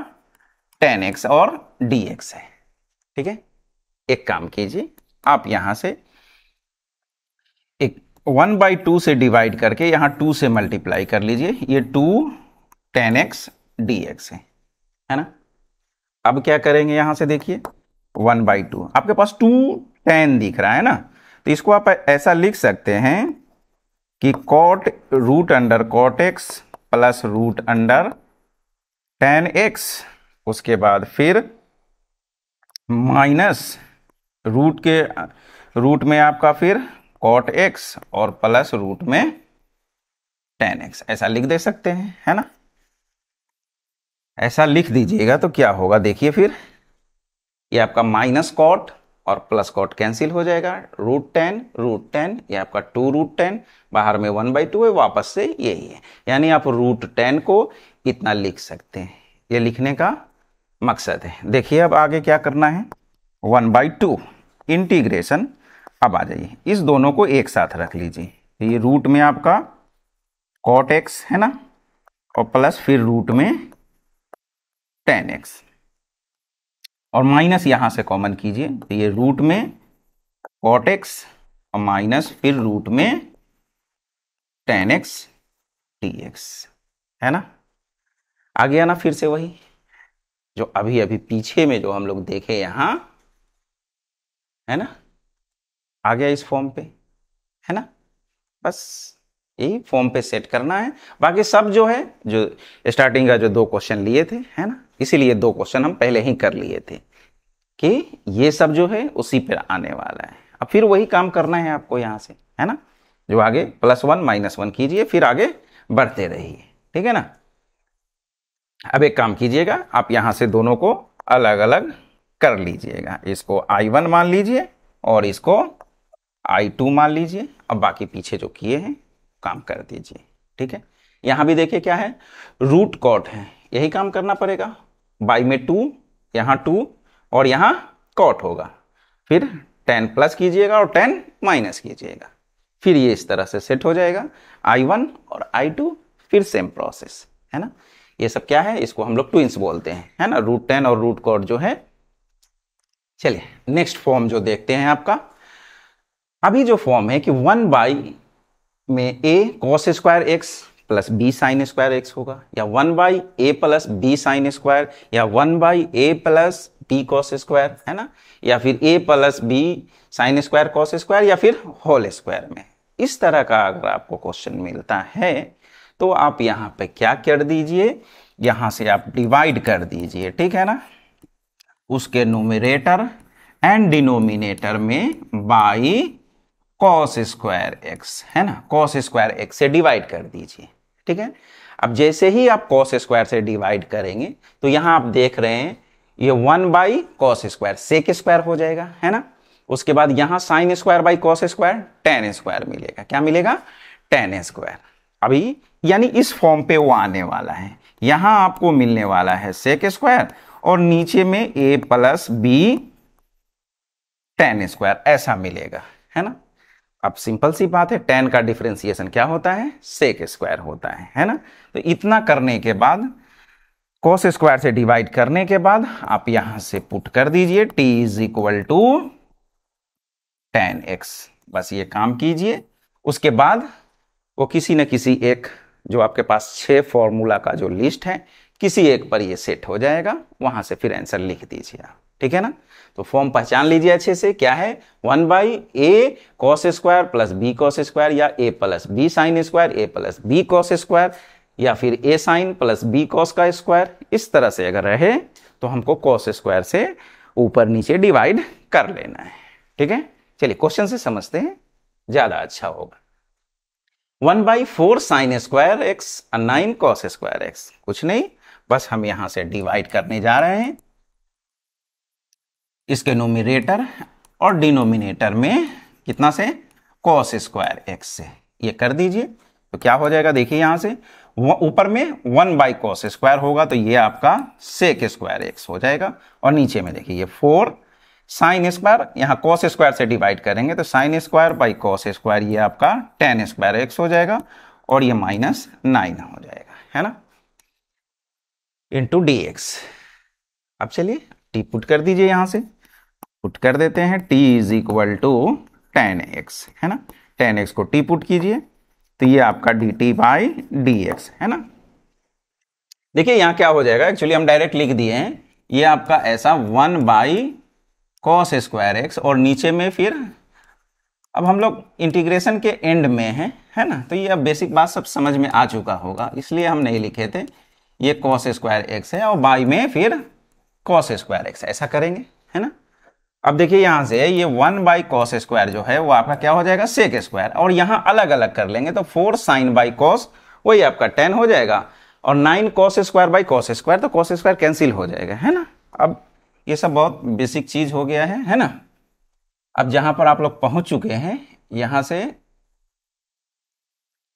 टेन एक्स और डी एक्स है। ठीक है? एक काम कीजिए, आप यहाँ से एक वन बाई टू से डिवाइड करके यहाँ टू से मल्टीप्लाई कर लीजिए। ये two tan x d x है है ना? अब क्या करेंगे यहाँ से देखिए। One by two. आपके पास टू टेन दिख रहा है ना? तो इसको आप ऐसा लिख सकते हैं कि cot root under cot x plus root under tan x उसके बाद फिर माइनस रूट के रूट में आपका फिर कॉट एक्स और प्लस रूट में टेन एक्स ऐसा लिख दे सकते हैं, है ना? ऐसा लिख दीजिएगा तो क्या होगा? देखिए फिर। ये आपका माइनस कॉट और प्लस कॉट कैंसिल हो जाएगा। रूट टेन रूट टेन, ये आपका टू रूट टेन, बाहर में वन बाई टू है, वापस से यही है। यानी आप रूट टेन को इतना लिख सकते हैं। ये लिखने का मकसद है। देखिए अब आगे क्या करना है। One by two, integration. अब आ जाइए। इस दोनों को एक साथ रख लीजिए। ये रूट में आपका कॉट एक्स है ना, और प्लस फिर रूट में टेन एक्स। और माइनस यहाँ से कॉमन कीजिए तो ये रूट में कॉट एक्स और माइनस फिर रूट में टेन एक्स डी एक्स है ना? आ गया ना फिर से वही, जो अभी अभी पीछे में जो हम लोग देखे यहाँ, है ना? आ गया इस फॉर्म पे, है ना? बस। यही फॉर्म पे सेट करना है। बाकी सब जो है, जो स्टार्टिंग का जो दो क्वेश्चन लिए थे, है ना? इसीलिए दो क्वेश्चन हम पहले ही कर लिए थे कि ये सब जो है, उसी पर आने वाला है। अब फिर वही काम करना है आपको यहाँ से, है ना? जो आगे प्लस वन माइनस वन कीजिए, फिर आगे बढ़ते रहिए, ठीक है ना? अब एक काम कीजिएगा, आप यहाँ से दोनों को अलग अलग कर लीजिएगा। इसको आई वन मान लीजिए और इसको आई टू मान लीजिए। अब बाकी पीछे जो किए हैं काम कर दीजिए, ठीक है? यहाँ भी देखिए क्या है? रूट कॉट है। यही काम करना पड़ेगा। बाई में टू यहाँ टू और यहाँ कॉट होगा। फिर टेन प्लस कीजिएगा और टेन माइनस कीजिएगा। फिर ये इस तरह से सेट हो जाएगा। आई वन और आई टू फिर सेम प्रोसेस है ना? ये सब क्या है? इसको हम लोग ट्विंस बोलते हैं, है ना? रूट टेन और रूट कॉट जो है। चलिए नेक्स्ट फॉर्म जो देखते हैं आपका। अभी जो फॉर्म है कि वन बाई में a cos square x plus b sine square x होगा, या one by a plus b sine square या one by a plus b cos square है ना? या फिर a plus b sine square cos square या फिर होल स्क्वायर में। इस तरह का अगर आपको क्वेश्चन मिलता है तो आप यहाँ पे क्या कर दीजिए? यहाँ से आप डिवाइड कर दीजिए, ठीक है ना? उसके नोमिनेटर एंड डिनोमिनेटर में बाई कॉस स्क्वायर एक्स है ना? कॉस स्क्वायर एक्स से डिवाइड कर दीजिए, ठीक है? अब जैसे ही आप कॉस स्क्वायर से डिवाइड करेंगे तो यहाँ आप देख रहे हैं, ये one by cos square sec square हो जाएगा, है ना? उसके बाद यहाँ sine square by cos square tan square मिलेगा। क्या मिलेगा? टेन स्क्वायर अभी, यानी इस फॉर्म पे वो आने वाला है। यहाँ आपको मिलने वाला है सेक स्क्वायर और नीचे में a plus b tan square ऐसा मिलेगा, है ना? अब सिंपल सी बात है टेन का डिफ्रेंसिएशन क्या होता है? सेक स्क्वायर होता है है ना? तो इतना करने के बाद कोस स्क्वायर से डिवाइड करने के बाद, आप यहाँ से पुट कर दीजिए t is equal to tan x बस ये काम कीजिए। उसके बाद, वो किसी न किसी एक, जो आपके पास छह फॉर्मूला का जो लिस्ट है, किसी एक पर ये सेट हो जाएगा। वहाँ से फिर आंसर लिख दीजिए आप। ठीक है ना? तो फॉर्म पहचान लीजिए अच्छे से, क्या है? One by a cos square plus b cos square या a plus b sine square a plus b cos square या फिर a sine plus b cos का स्क्वायर इस तरह से अगर रहे तो हमको कॉस स्क्वायर से ऊपर नीचे डिवाइड कर लेना है। ठीक है? चलिए क्वेश्चन से समझते हैं, ज़्यादा अच्छा होगा। One by four sine square x nine cos square x कुछ नहीं, बस हम यहाँ से डिवाइड करने जा रहे हैं। इसके नोमिनेटर और डिनोमिनेटर में कितना से? कॉस स्क्वायर एक्स से। ये कर दीजिए तो क्या हो जाएगा? देखिए यहाँ से ऊपर में वन बाई कॉस स्क्वायर होगा तो ये आपका सेक स्क्वायर एक्स हो जाएगा। और नीचे में देखिए, ये फोर साइन स्क्वायर यहाँ कॉस स्क्वायर से डिवाइड करेंगे तो sine square by cos square ये आपका टेन स्क्वायर एक्स हो जाएगा, और ये माइनस नाइन हो जाएगा, है ना? इंटू डी एक्स अब चलिए टी पुट कर दीजिए यहाँ से। पुट कर देते हैं t is equal to tan x है ना? टेन एक्स को टी पुट कीजिए तो ये आपका d t by d x है ना? देखिए, यहाँ क्या हो जाएगा? एक्चुअली हम डायरेक्ट लिख दिए हैं। ये आपका ऐसा one by cos square x और नीचे में फिर, अब हम लोग इंटीग्रेशन के एंड में हैं, है ना? तो ये अब बेसिक बात सब समझ में आ चुका होगा, इसलिए हम नहीं लिखे थे। ये कॉस स्क्वायर एक्स है, और बाई में फिर कॉस स्क्वायर एक्स ऐसा करेंगे, है ना? अब देखिए यहाँ से ये वन बाई कॉस स्क्वायर जो है, वो आपका क्या हो जाएगा? सेक स्क्वायर और यहाँ अलग अलग कर लेंगे तो फोर साइन बाई कॉस वही आपका टेन हो जाएगा। और nine cos square by cos square तो कॉस स्क्वायर कैंसिल हो जाएगा, है ना? अब ये सब बहुत बेसिक चीज़ हो गया है है ना? अब जहाँ पर आप लोग पहुँच चुके हैं, यहाँ से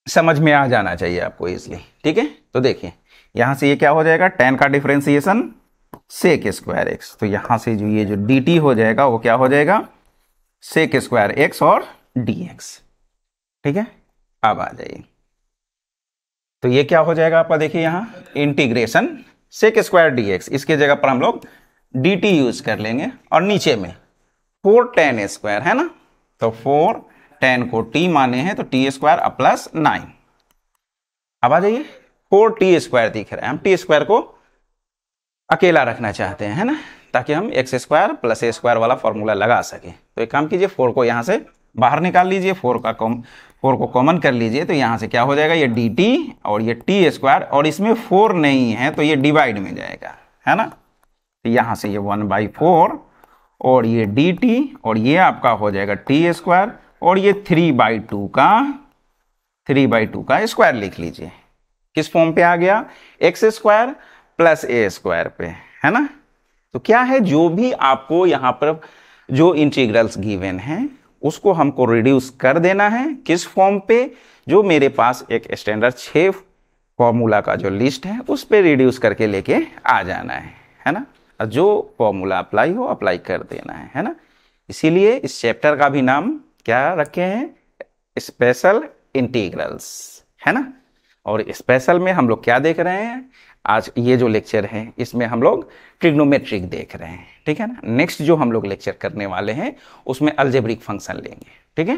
समझ में आ जाना चाहिए आपको इसलिए, ठीक है? तो देखिए, यहाँ से ये क्या हो जाएगा? टेन का डिफ्रेंसिएशन सेक स्क्वायर एक्स तो यहाँ से जो ये जो डी टी हो जाएगा, वो क्या हो जाएगा? सेक स्क्वायर एक्स और डी एक्स ठीक है? अब आ जाइए। तो ये क्या हो जाएगा आपका? देखिए यहाँ integration sec square d x इसके जगह पर हम लोग डी टी यूज़ कर लेंगे और नीचे में फोर टेन स्क्वायर है ना? तो फोर टेन को टी माने हैं तो टी स्क्वायर प्लस नाइन अब आ जाइए। फोर टी स्क्वायर दिख रहा है। हम टी स्क्वायर को अकेला रखना चाहते हैं, है ना? ताकि हम x square plus a square वाला फॉर्मूला लगा सके। तो एक काम कीजिए फोर को यहाँ से बाहर निकाल लीजिए फोर का कॉम फोर को कॉमन कर लीजिए तो यहाँ से क्या हो जाएगा? ये डी टी और ये टी स्क्वायर और इसमें फोर नहीं है तो ये डिवाइड में जाएगा, है ना? तो यहाँ से ये वन बाई फोर और ये डी टी और ये आपका हो जाएगा टी स्क्वायर और ये थ्री बाई टू का थ्री बाई टू का स्क्वायर लिख लीजिए। किस फॉर्म पे आ गया? X square plus a square पे, है ना? तो क्या है, जो भी आपको यहाँ पर जो इंटीग्रल्स गिवन हैं, उसको हमको रिड्यूस कर देना है। किस फॉर्म पे? जो मेरे पास एक स्टैंडर्ड छः फॉर्मूला का जो लिस्ट है, उस पर रिड्यूस करके लेके आ जाना है है ना? और जो फॉर्मूला अप्लाई हो अप्लाई कर देना है है ना? इसीलिए इस चैप्टर का भी नाम क्या रखे हैं? स्पेशल इंटीग्रल्स है ना? और स्पेशल में हम लोग क्या देख रहे हैं? आज ये जो लेक्चर है, इसमें हम लोग ट्रिग्नोमेट्रिक देख रहे हैं, ठीक है ना? नेक्स्ट जो हम लोग लेक्चर करने वाले हैं, उसमें अल्जेब्रिक फ़ंक्शन लेंगे, ठीक है?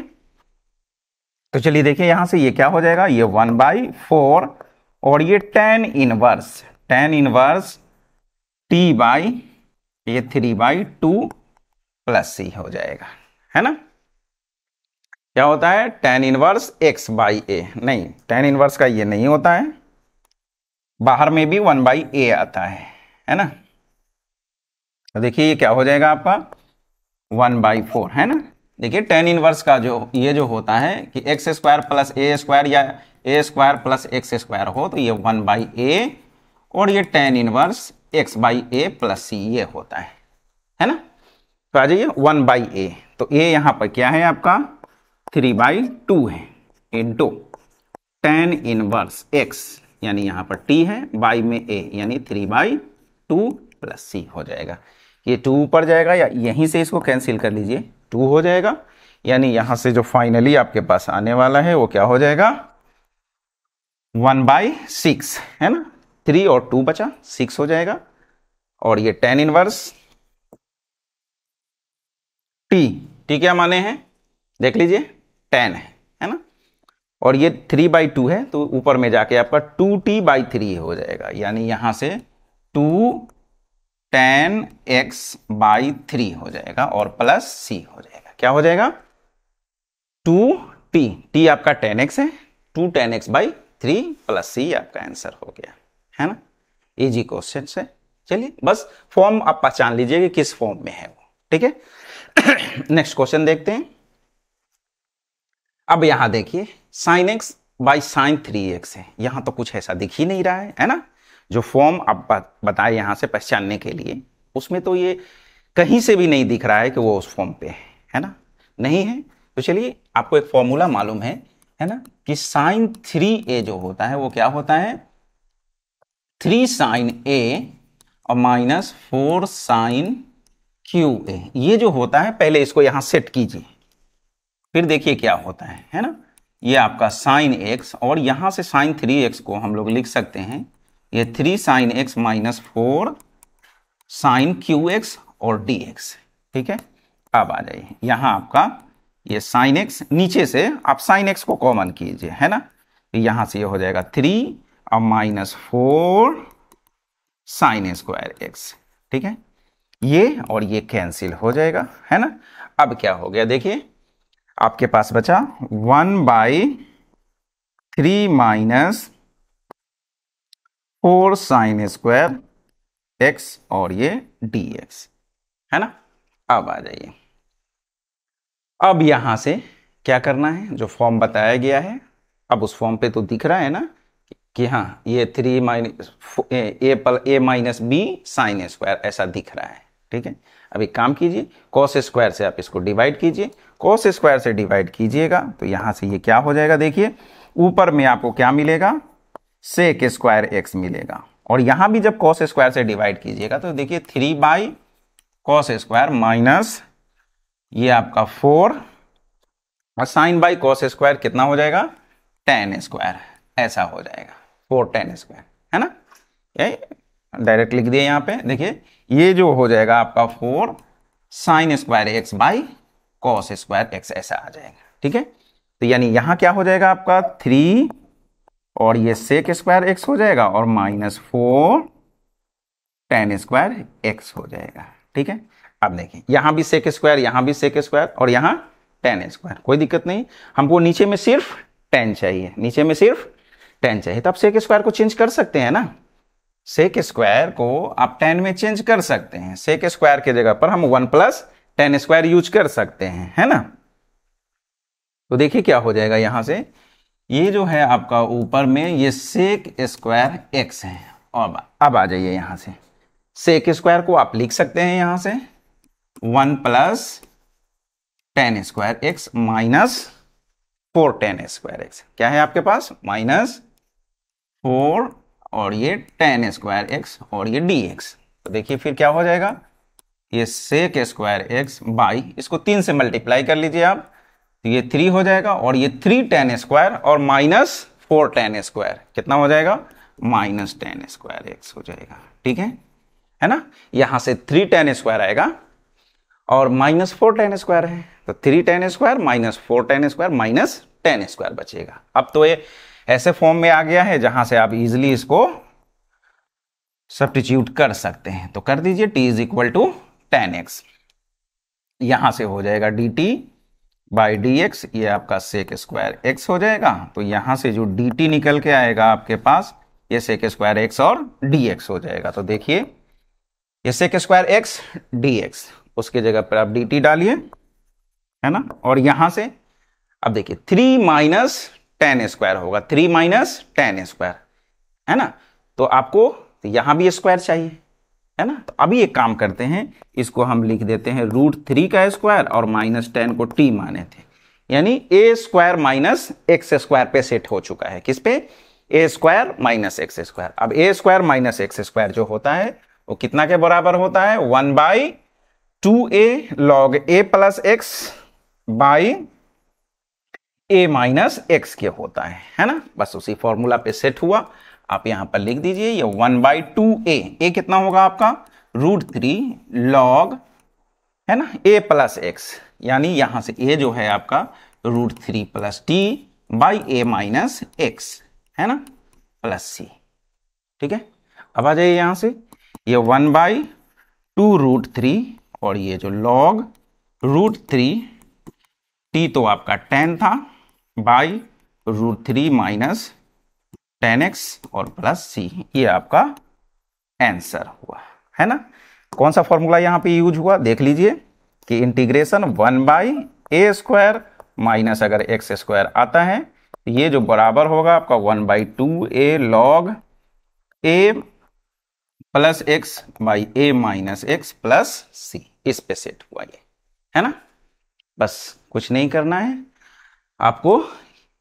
तो चलिए देखिए यहाँ से ये क्या हो जाएगा? ये वन बाई फोर और ये tan inverse tan inverse t by ये three by two plus c हो जाएगा, है ना? क्या होता है? Tan inverse x by a नहीं टेन इनवर्स का ये नहीं होता है। बाहर में भी वन बाई ए आता है है ना? तो देखिए ये क्या हो जाएगा आपका? वन बाई फोर है ना? देखिए टेन इनवर्स का जो, ये जो होता है कि x square plus a square या a square plus x square हो तो ये वन बाई ए और ये tan inverse x by a plus c ये होता है है ना? तो आ जाइए वन बाई ए तो ए यहाँ पर क्या है आपका? थ्री बाई टू है इंटू टेन इनवर्स एक्स यानी यहाँ पर टी है बाई में ए यानी three by two plus c हो जाएगा। ये टू ऊपर जाएगा या यहीं से इसको कैंसिल कर लीजिए टू हो जाएगा। यानी यहाँ से जो फाइनली आपके पास आने वाला है, वो क्या हो जाएगा? वन बाई सिक्स है ना? थ्री और टू बचा सिक्स हो जाएगा। और ये टेन इनवर्स टी टी क्या माने हैं? देख लीजिए टेन है है ना? और ये थ्री बाई टू है तो ऊपर में जाके आपका टू टी बाई थ्री हो जाएगा। यानी यहाँ से two tan x by three हो जाएगा और प्लस सी हो जाएगा। क्या हो जाएगा? टू टी टी आपका टेन एक्स है two tan x by three plus c आपका आंसर हो गया। है ना? इजी क्वेश्चन से चलिए, बस फॉर्म आप पहचान लीजिए कि किस फॉर्म में है वो। ठीक है? नेक्स्ट क्वेश्चन देखते हैं। अब यहाँ देखिए। Sine x by sine three x है। यहाँ तो कुछ ऐसा दिख ही नहीं रहा है है ना? जो फॉर्म आप बताए यहाँ से पहचानने के लिए, उसमें तो ये कहीं से भी नहीं दिख रहा है कि वो उस फॉर्म पे है है ना? नहीं है? तो चलिए, आपको एक फॉर्मूला मालूम है है ना? कि साइन थ्री ए जो होता है, वो क्या होता है? थ्री साइन ए और minus four sine cube a. ये जो होता है, पहले इसको यहाँ सेट कीजिए। फिर देखिए क्या होता है है ना? ये आपका साइन एक्स और यहाँ से साइन थ्री एक्स को हम लोग लिख सकते हैं। ये three sine x minus four sine cube x और डी एक्स ठीक है? अब आ जाइए। यहाँ आपका ये साइन एक्स नीचे से आप साइन एक्स को कॉमन कीजिए, है ना? यहाँ से ये यह हो जाएगा थ्री और minus four sine square x ठीक है? ये और ये कैंसिल हो जाएगा, है ना? अब क्या हो गया? देखिए आपके पास बचा one by three minus four sine square x और ये डी एक्स है ना? अब आ जाइए। अब यहाँ से क्या करना है? जो फॉर्म बताया गया है, अब उस फॉर्म पे तो दिख रहा है ना कि हाँ ये थ्री माइनस ए पल, a minus b sine square ऐसा दिख रहा है, ठीक है? अभी काम कीजिए कॉस स्क्वायर से आप इसको डिवाइड कीजिए कॉस स्क्वायर से डिवाइड कीजिएगा तो यहाँ से ये क्या हो जाएगा देखिए, ऊपर में आपको क्या मिलेगा? सेक स्क्वायर एक्स मिलेगा। और यहाँ भी जब कॉस स्क्वायर से डिवाइड कीजिएगा तो देखिए three by cos square minus ये आपका फोर और साइन बाई कॉस स्क्वायर कितना हो जाएगा? टेन स्क्वायर ऐसा हो जाएगा। फोर टेन स्क्वायर है ना? ये डायरेक्ट लिख दिए यहाँ पे। देखिए, ये जो हो जाएगा आपका four sine square x by cos square x ऐसा आ जाएगा। ठीक है? तो यानी यहाँ क्या हो जाएगा आपका? थ्री और ये सेक स्क्वायर एक्स हो जाएगा और minus four tan square x हो जाएगा। ठीक है? अब देखिए, यहाँ भी सेक स्क्वायर यहाँ भी सेक स्क्वायर और यहाँ टेन स्क्वायर कोई दिक्कत नहीं। हमको नीचे में सिर्फ़ टेन चाहिए। नीचे में सिर्फ़ टेन चाहिए। तो आप सेक स्क्वायर को चेंज कर सकते हैं ना? सेक स्क्वायर को आप टेन में चेंज कर सकते हैं। सेक स्क्वायर के जगह पर हम one plus tan square use कर सकते हैं, है ना? तो देखिए क्या हो जाएगा यहाँ से। ये जो है आपका ऊपर में, ये सेक स्क्वायर एक्स है। और अब आ जाइए यहाँ से। सेक स्क्वायर को आप लिख सकते हैं यहाँ से। One plus tan square x minus four tan square x क्या है आपके पास? माइनस फोर और ये टेन स्क्वायर एक्स और ये डी एक्स तो देखिए फिर क्या हो जाएगा? ये सेक स्क्वायर एक्स बाई इसको तीन से मल्टीप्लाई कर लीजिए आप तो ये थ्री हो जाएगा और ये थ्री टेन स्क्वायर और माइनस फोर टेन स्क्वायर कितना हो जाएगा? माइनस टेन स्क्वायर एक्स हो जाएगा, ठीक है? है ना? यहाँ से थ्री टेन स्क्वायर आएगा और माइनस फोर टेन स्क्वायर है तो three tan square minus four tan square minus tan square बचेगा। अब तो ये ऐसे फॉर्म में आ गया है जहाँ से आप इजिली इसको सब्टिट्यूट कर सकते हैं। तो कर दीजिए t is equal to tan x यहाँ से हो जाएगा d t by d x ये आपका सेक स्क्वायर एक्स हो जाएगा। तो यहाँ से जो डी टी निकल के आएगा आपके पास, ये सेक स्क्वायर एक्स और डी एक्स हो जाएगा। तो देखिए, ये sec square x d x उसके जगह पर आप डी टी डालिए, है ना? और यहाँ से, अब देखिए थ्री माइनस टेन स्क्वायर होगा। थ्री माइनस टेन स्क्वायर है ना? तो आपको यहाँ भी स्क्वायर चाहिए। है ना? तो अभी एक काम करते हैं, इसको हम लिख देते हैं रूट थ्री का स्क्वायर और माइनस टेन को टी माने थे। यानी a square minus x square पे सेट हो चुका है। किस पे? A square minus x square अब a square minus x square जो होता है, वो कितना के बराबर होता है? One by two a log a plus x by a minus x के होता है। है ना? बस उसी फॉर्मूला पे सेट हुआ। आप यहाँ पर लिख दीजिए, ये one by two a a कितना होगा आपका? रूट थ्री लॉग है ना? ए प्लस एक्स यानी यहाँ से ए जो है आपका root three plus t by a minus x है ना? प्लस सी ठीक है? अब आ जाइए यहाँ से। ये one by two root three और ये जो लॉग रूट थ्री टी तो आपका टेन था by root three minus tan x और प्लस सी। ये आपका आंसर हुआ, है ना? कौन सा फॉर्मूला यहाँ पे यूज़ हुआ? देख लीजिए कि integration one by a square minus अगर एक्स स्क्वायर आता है तो ये जो बराबर होगा आपका one by two a log a plus x by a minus x plus c. इस पे सेट हुआ ये, है ना? बस कुछ नहीं करना है। आपको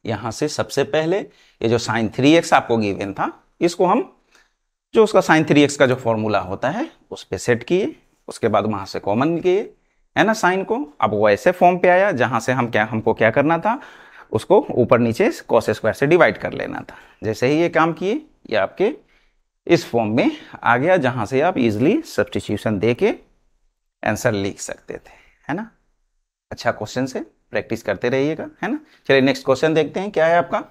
यहाँ से सबसे पहले ये जो साइन थ्री एक्स आपको गिवन था, इसको हम जो उसका साइन थ्री एक्स का जो फॉर्मूला होता है, उस पर सेट किए, उसके बाद वहाँ से कॉमन किए, है ना साइन को? अब वो ऐसे फॉर्म पे आया, जहाँ से हम क्या, हमको क्या करना था? उसको ऊपर नीचे कॉस स्क्वायर से डिवाइड कर लेना था। जैसे ही ये काम किए, ये आपके इस फॉर्म में आ गया, जहाँ से आप इजिली सब्सटीट्यूशन दे के आंसर लिख सकते थे, है ना? अच्छा क्वेश्चन से। प्रैक्टिस करते रहिएगा, है ना? चलिए नेक्स्ट क्वेश्चन देखते हैं, क्या है आपका?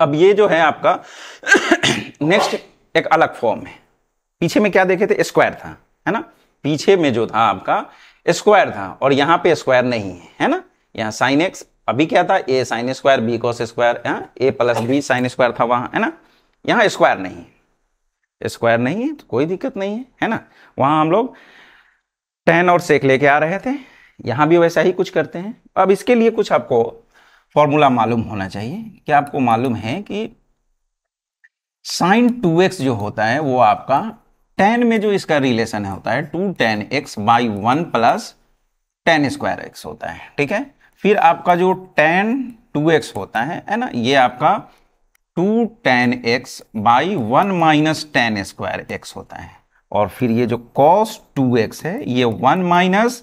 अब ये जो है आपका नेक्स्ट एक अलग फॉर्म है। पीछे में क्या देखे थे? स्क्वायर था, है ना? पीछे में जो था आपका स्क्वायर था, और यहाँ पे स्क्वायर नहीं है है ना? यहाँ साइन एक्स अभी क्या था? A sine square b cos square a plus b sine square था वहाँ, है ना? यहाँ स्क्वायर नहीं स्क्वायर नहीं है तो कोई दिक्कत नहीं है है ना? वहाँ हम लोग टेन और सेक लेके आ रहे थे। यहाँ भी वैसा ही कुछ करते हैं। अब इसके लिए कुछ आपको फॉर्मूला मालूम होना चाहिए क्या आपको मालूम है कि साइन टू एक्स जो होता है, वो आपका टेन में जो इसका रिलेशन है होता है two tan x by one plus tan square x होता है। ठीक है? फिर आपका जो टेन टू एक्स होता है है ना, ये आपका two tan x by one minus tan square x होता है। और फिर ये जो कॉस टू एक्स है, ये one minus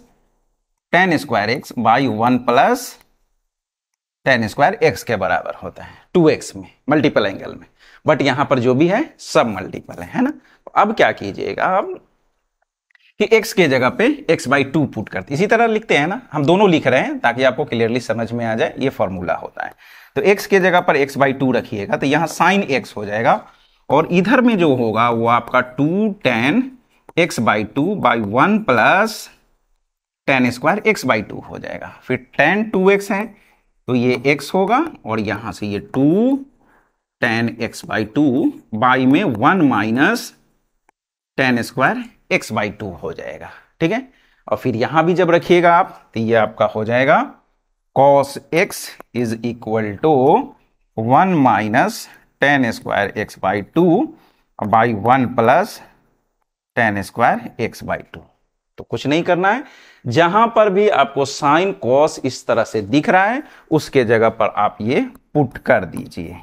tan square x by one plus tan square x के बराबर होता है टू एक्स में मल्टीपल एंगल में। बट यहाँ पर जो भी है सब मल्टीपल है, है ना? अब क्या कीजिएगा अब कि x के जगह पे x बाई टू पुट करते इसी तरह लिखते हैं ना हम दोनों लिख रहे हैं ताकि आपको क्लियरली समझ में आ जाए ये फॉर्मूला होता है। तो x के जगह पर x बाई टू रखिएगा तो यहाँ साइन x हो जाएगा और इधर में जो होगा वो आपका two tan x by two by one plus tan square x by two हो जाएगा। फिर टेन टू एक्स है तो ये x होगा और यहाँ से ये two tan x by two by में one minus tan square x by two हो जाएगा। ठीक है? और फिर यहाँ भी जब रखिएगा आप तो ये आपका हो जाएगा। Cos x is equal to one minus tan square x by two by one plus tan square x by two तो कुछ नहीं करना है। जहाँ पर भी आपको साइन कॉस इस तरह से दिख रहा है, उसके जगह पर आप ये पुट कर दीजिए।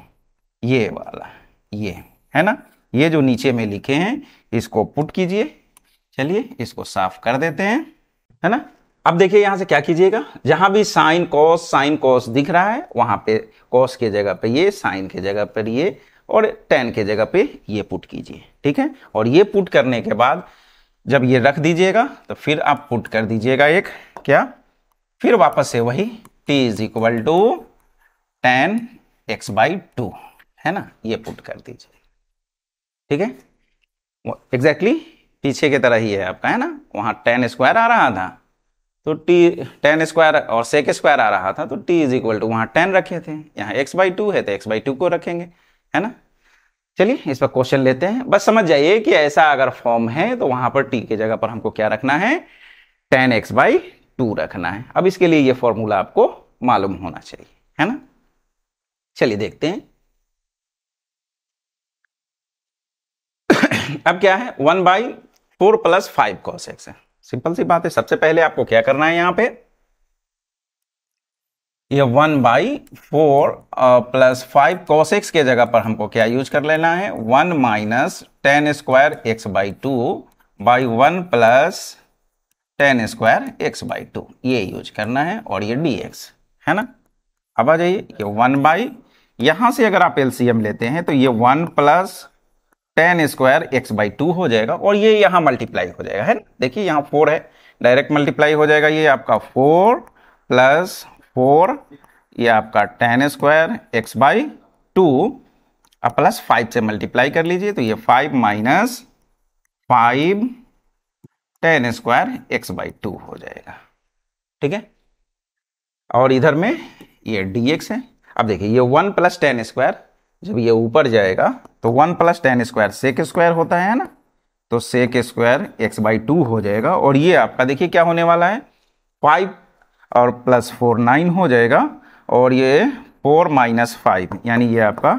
ये वाला, ये, है ना? ये जो नीचे में लिखे हैं, इसको पुट कीजिए। चलिए, इसको साफ़ कर देते हैं, है ना? अब देखिए यहाँ से क्या कीजिएगा। जहाँ भी साइन कॉस साइन कॉस दिख रहा है, वहाँ पे कॉस के जगह पे ये, साइन के जगह पर ये, और टेन के जगह पे ये पुट कीजिए, ठीक है? और ये पुट करने के बाद जब ये रख दीजिएगा तो फिर आप पुट कर दीजिएगा एक, क्या? फिर वापस से वही t is equal to tan x by two है ना? ये पुट कर दीजिए। ठीक है? एग्जैक्टली exactly पीछे की तरह ही है आपका, है ना? वहाँ टेन स्क्वायर आ रहा था। तो टी टेन स्क्वायर और सेक स्क्वायर आ रहा था तो टी इज़ इक्वल टू वहाँ टेन रखे थे। यहाँ एक्स बाई टू है तो एक्स बाई टू को रखेंगे, है ना? चलिए, इस पर क्वेश्चन लेते हैं। बस समझ जाइए कि ऐसा अगर फॉर्म है तो वहाँ पर टी के जगह पर हमको क्या रखना है? टेन एक्स बाई टू रखना है। अब इसके लिए ये फॉर्मूला आपको मालूम होना चाहिए, है ना? चलिए, देखते हैं। अब क्या है? One by four plus five cos x है। सिंपल सी बात है। सबसे पहले आपको क्या करना है यहाँ पे? ये one by four plus five cos x के जगह पर हमको क्या यूज़ कर लेना है? One minus tan square x by two by one plus tan square x by two. ये यूज़ करना है और ये डी एक्स है ना? अब आ जाइए, ये वन बाई, यहाँ से अगर आप एलसीएम लेते हैं तो ये one plus tan square x by two हो जाएगा और ये यहाँ मल्टीप्लाई हो जाएगा, है ना? देखिए यहाँ फोर है, डायरेक्ट मल्टीप्लाई हो जाएगा, ये आपका फोर प्लस फोर, ये आपका tan square x by two plus five से मल्टीप्लाई कर लीजिए तो ये five minus five tan square x by two हो जाएगा। ठीक है? और इधर में ये डी एक्स है। अब देखिए, ये वन प्लस टेन स्क्वायर जब ये ऊपर जाएगा तो one plus tan square sec square होता है ना? तो sec square x by two हो जाएगा। और ये आपका देखिए क्या होने वाला है? फाइव और प्लस फोर नाइन हो जाएगा और ये फोर माइनस फाइव यानी ये आपका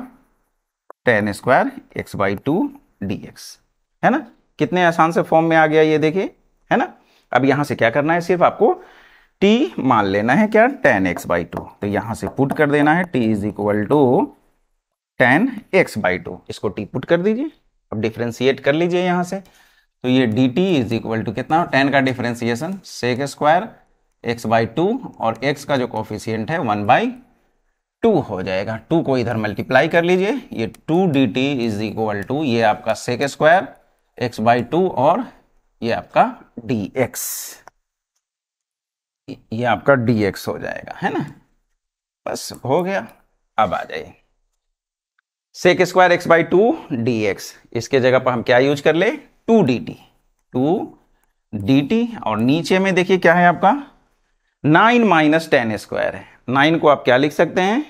tan square x by two d x है ना? कितने आसान से फॉर्म में आ गया ये देखिए, है ना? अब यहाँ से क्या करना है? सिर्फ़ आपको t मान लेना है क्या? टेन एक्स बाई टू तो यहाँ से पुट कर देना है, t is equal to tan x by two इसको t पुट कर दीजिए। अब डिफ्रेंशिएट कर लीजिए यहाँ से। तो ये d t is equal to कितना? टेन का differentiation sec square x by two और एक्स का जो कॉफिशियंट है वन बाई टू हो जाएगा। टू को इधर मल्टीप्लाई कर लीजिए। ये two d t is equal to ये आपका sec square x by two और ये आपका डी एक्स ये आपका डी एक्स हो जाएगा, है ना? बस हो गया। अब आ जाइए। Sec square x by two d x इसके जगह पर हम क्या यूज़ कर ले? Two d t two d t और नीचे में देखिए क्या है आपका? नाइन माइनस टेन स्क्वायर है। नाइन को आप क्या लिख सकते हैं?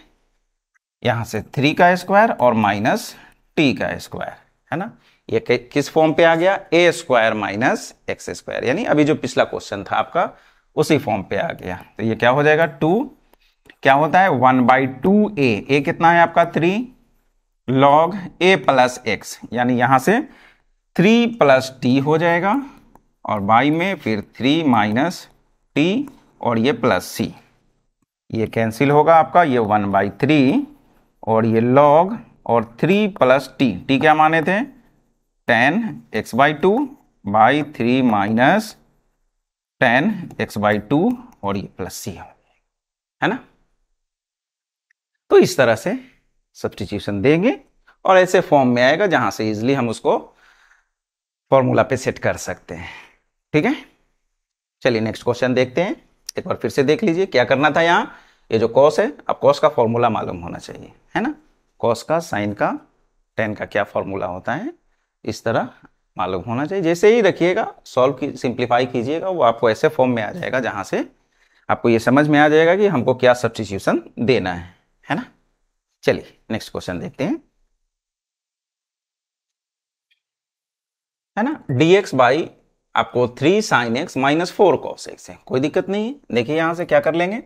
यहाँ से थ्री का स्क्वायर और माइनस टी का स्क्वायर, है ना? ये किस फॉर्म पे आ गया? A square minus x square, यानी अभी जो पिछला क्वेश्चन था आपका, उसी फॉर्म पे आ गया। तो ये क्या हो जाएगा? टू। क्या होता है? One by two a. A कितना है आपका? Three. Log a plus x, यानी यहाँ से थ्री प्लस टी हो जाएगा। और बाई में फिर थ्री माइनस टी। और ये प्लस सी ये कैंसिल होगा आपका, ये वन बाई थ्री और ये लॉग और थ्री प्लस टी टी क्या माने थे? Tan x by two by three minus tan x by two और ये प्लस सी है ना? तो इस तरह से सब्सटीट्यूशन देंगे और ऐसे फॉर्म में आएगा जहाँ से इजिली हम उसको फॉर्मूला पे सेट कर सकते हैं। ठीक है? चलिए नेक्स्ट क्वेश्चन देखते हैं। एक बार फिर से देख लीजिए, क्या करना था यहाँ? ये जो कॉस है, अब कॉस का फॉर्मूला मालूम होना चाहिए, है ना? कॉस का साइन का टेन का क्या फॉर्मूला होता है? इस तरह मालूम होना चाहिए। जैसे ही रखिएगा सॉल्व की सिंप्लीफाई कीजिएगा, वो आपको ऐसे फॉर्म में आ जाएगा जहाँ से आपको ये समझ में आ जाएगा कि हमको क्या सब्सटीट्यूशन देना है है ना? चलिए नेक्स्ट क्वेश्चन देखते हैं। है ना? डी एक्स बाई आपको three sine x minus four cos x है। कोई दिक्कत नहीं है। देखिए यहाँ से क्या कर लेंगे?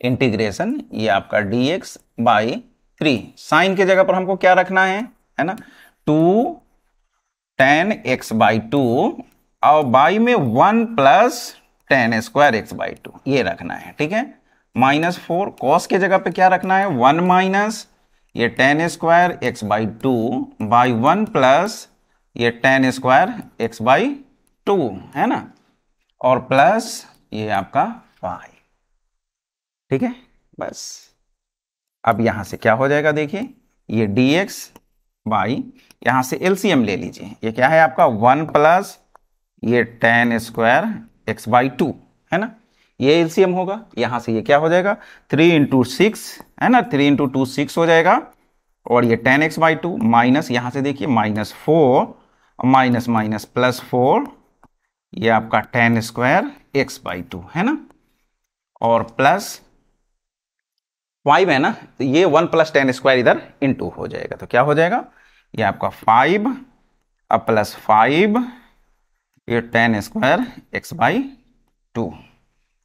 इंटीग्रेशन ये आपका d x by three sine की जगह पर हमको क्या रखना है? है ना? Two tan x by two और बाई में one plus tan square x by two ये रखना है, ठीक है? माइनस फोर कॉस के जगह पे क्या रखना है? वन माइनस ये tan square x by two by one plus ये tan square x by two, है ना? और प्लस ये आपका वाई ठीक है? बस। अब यहाँ से क्या हो जाएगा देखिए? ये डी एक्स बाई, यहाँ से एलसीएम ले लीजिए। ये क्या है आपका? वन प्लस ये tan square x by two, है ना? ये एलसीएम होगा। यहाँ से ये क्या हो जाएगा? थ्री इंटू सिक्स है ना? थ्री इंटू टू सिक्स हो जाएगा। और ये tan x by two minus यहाँ से देखिए minus four minus minus plus four ये आपका tan square x by two है ना? और प्लस फाइव है ना? तो ये वन प्लस टेन स्क्वायर इधर इन टू हो जाएगा। तो क्या हो जाएगा? ये आपका फाइव अब प्लस फाइव ये tan square x by two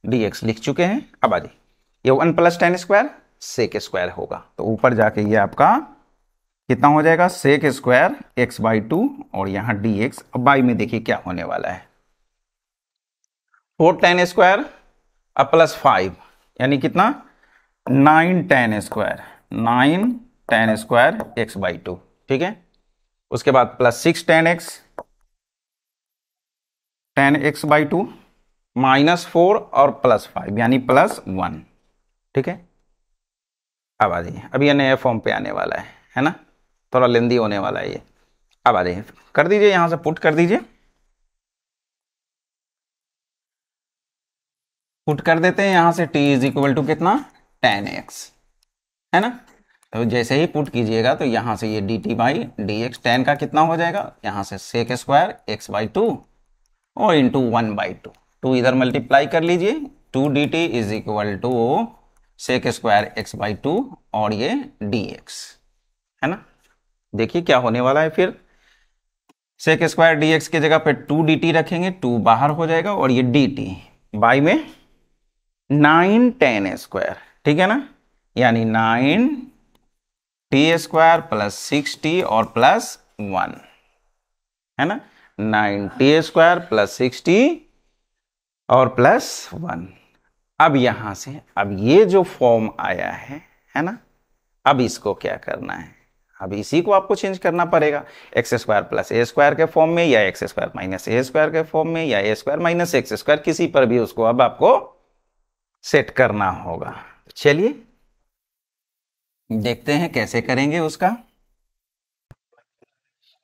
d x लिख चुके हैं। अब आ जाइए। ये one plus tan square sec square होगा। तो ऊपर जाके ये आपका कितना हो जाएगा? Sec square x by two और यहाँ डी एक्स अब बाई में देखिए क्या होने वाला है। Four tan square plus five यानी कितना? Nine tan square nine tan square x by two ठीक है? उसके बाद plus six tan x tan x by two minus four और प्लस फाइव यानी प्लस वन ठीक है? अब आ जाइए। अब नए फॉर्म पे आने वाला है है ना? थोड़ा लेंदी होने वाला है ये। अब आ जाइए। कर दीजिए, यहाँ से पुट कर दीजिए। पुट कर देते हैं यहाँ से t इज़ इक्वल टू कितना? टेन एक्स है ना? तो जैसे ही पुट कीजिएगा तो यहाँ से ये d t by d x tan का कितना हो जाएगा? यहाँ से sec square x by two और into one by two two इधर मल्टीप्लाई कर लीजिए। Two d t is equal to sec square x by two और ये डी एक्स है ना? देखिए क्या होने वाला है फिर। सेक स्क्वायर डी एक्स की जगह पे टू डी टी रखेंगे टू बाहर हो जाएगा और ये डी टी बाई में नाइन टेन स्क्वायर ठीक है ना? यानी nine t square plus six t और प्लस वन है ना? Nine t square plus six t और प्लस वन अब यहाँ से, अब ये जो फॉर्म आया है है ना? अब इसको क्या करना है? अब इसी को आपको चेंज करना पड़ेगा। X square plus a square के फॉर्म में या x square minus a square के फॉर्म में या a square minus x square किसी पर भी उसको अब आपको सेट करना होगा। चलिए। देखते हैं कैसे करेंगे उसका।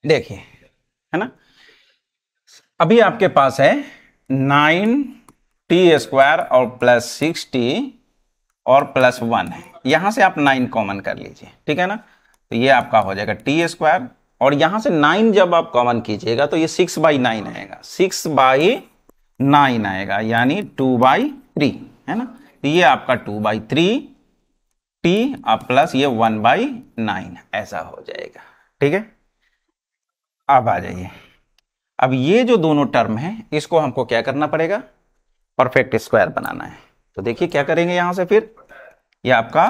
देखिए, है ना? अभी आपके पास है नाइन टी स्क्वायर और प्लस सिक्स टी और प्लस वन है। यहाँ से आप नाइन कॉमन कर लीजिए, ठीक है ना? तो ये आपका हो जाएगा टी स्क्वायर। और यहाँ से नाइन जब आप कॉमन कीजिएगा तो ये सिक्स बाई नाइन आएगा। सिक्स बाई नाइन आएगा, यानी टू बाई थ्री। है ना? तो ये आपका टू बाई थ्री टी अब प्लस ये वन बाई नाइन ऐसा हो जाएगा। ठीक है? अब आ जाइए। अब ये जो दोनों टर्म है, इसको हमको क्या करना पड़ेगा? परफेक्ट स्क्वायर बनाना है। तो देखिए क्या करेंगे यहाँ से फिर? ये आपका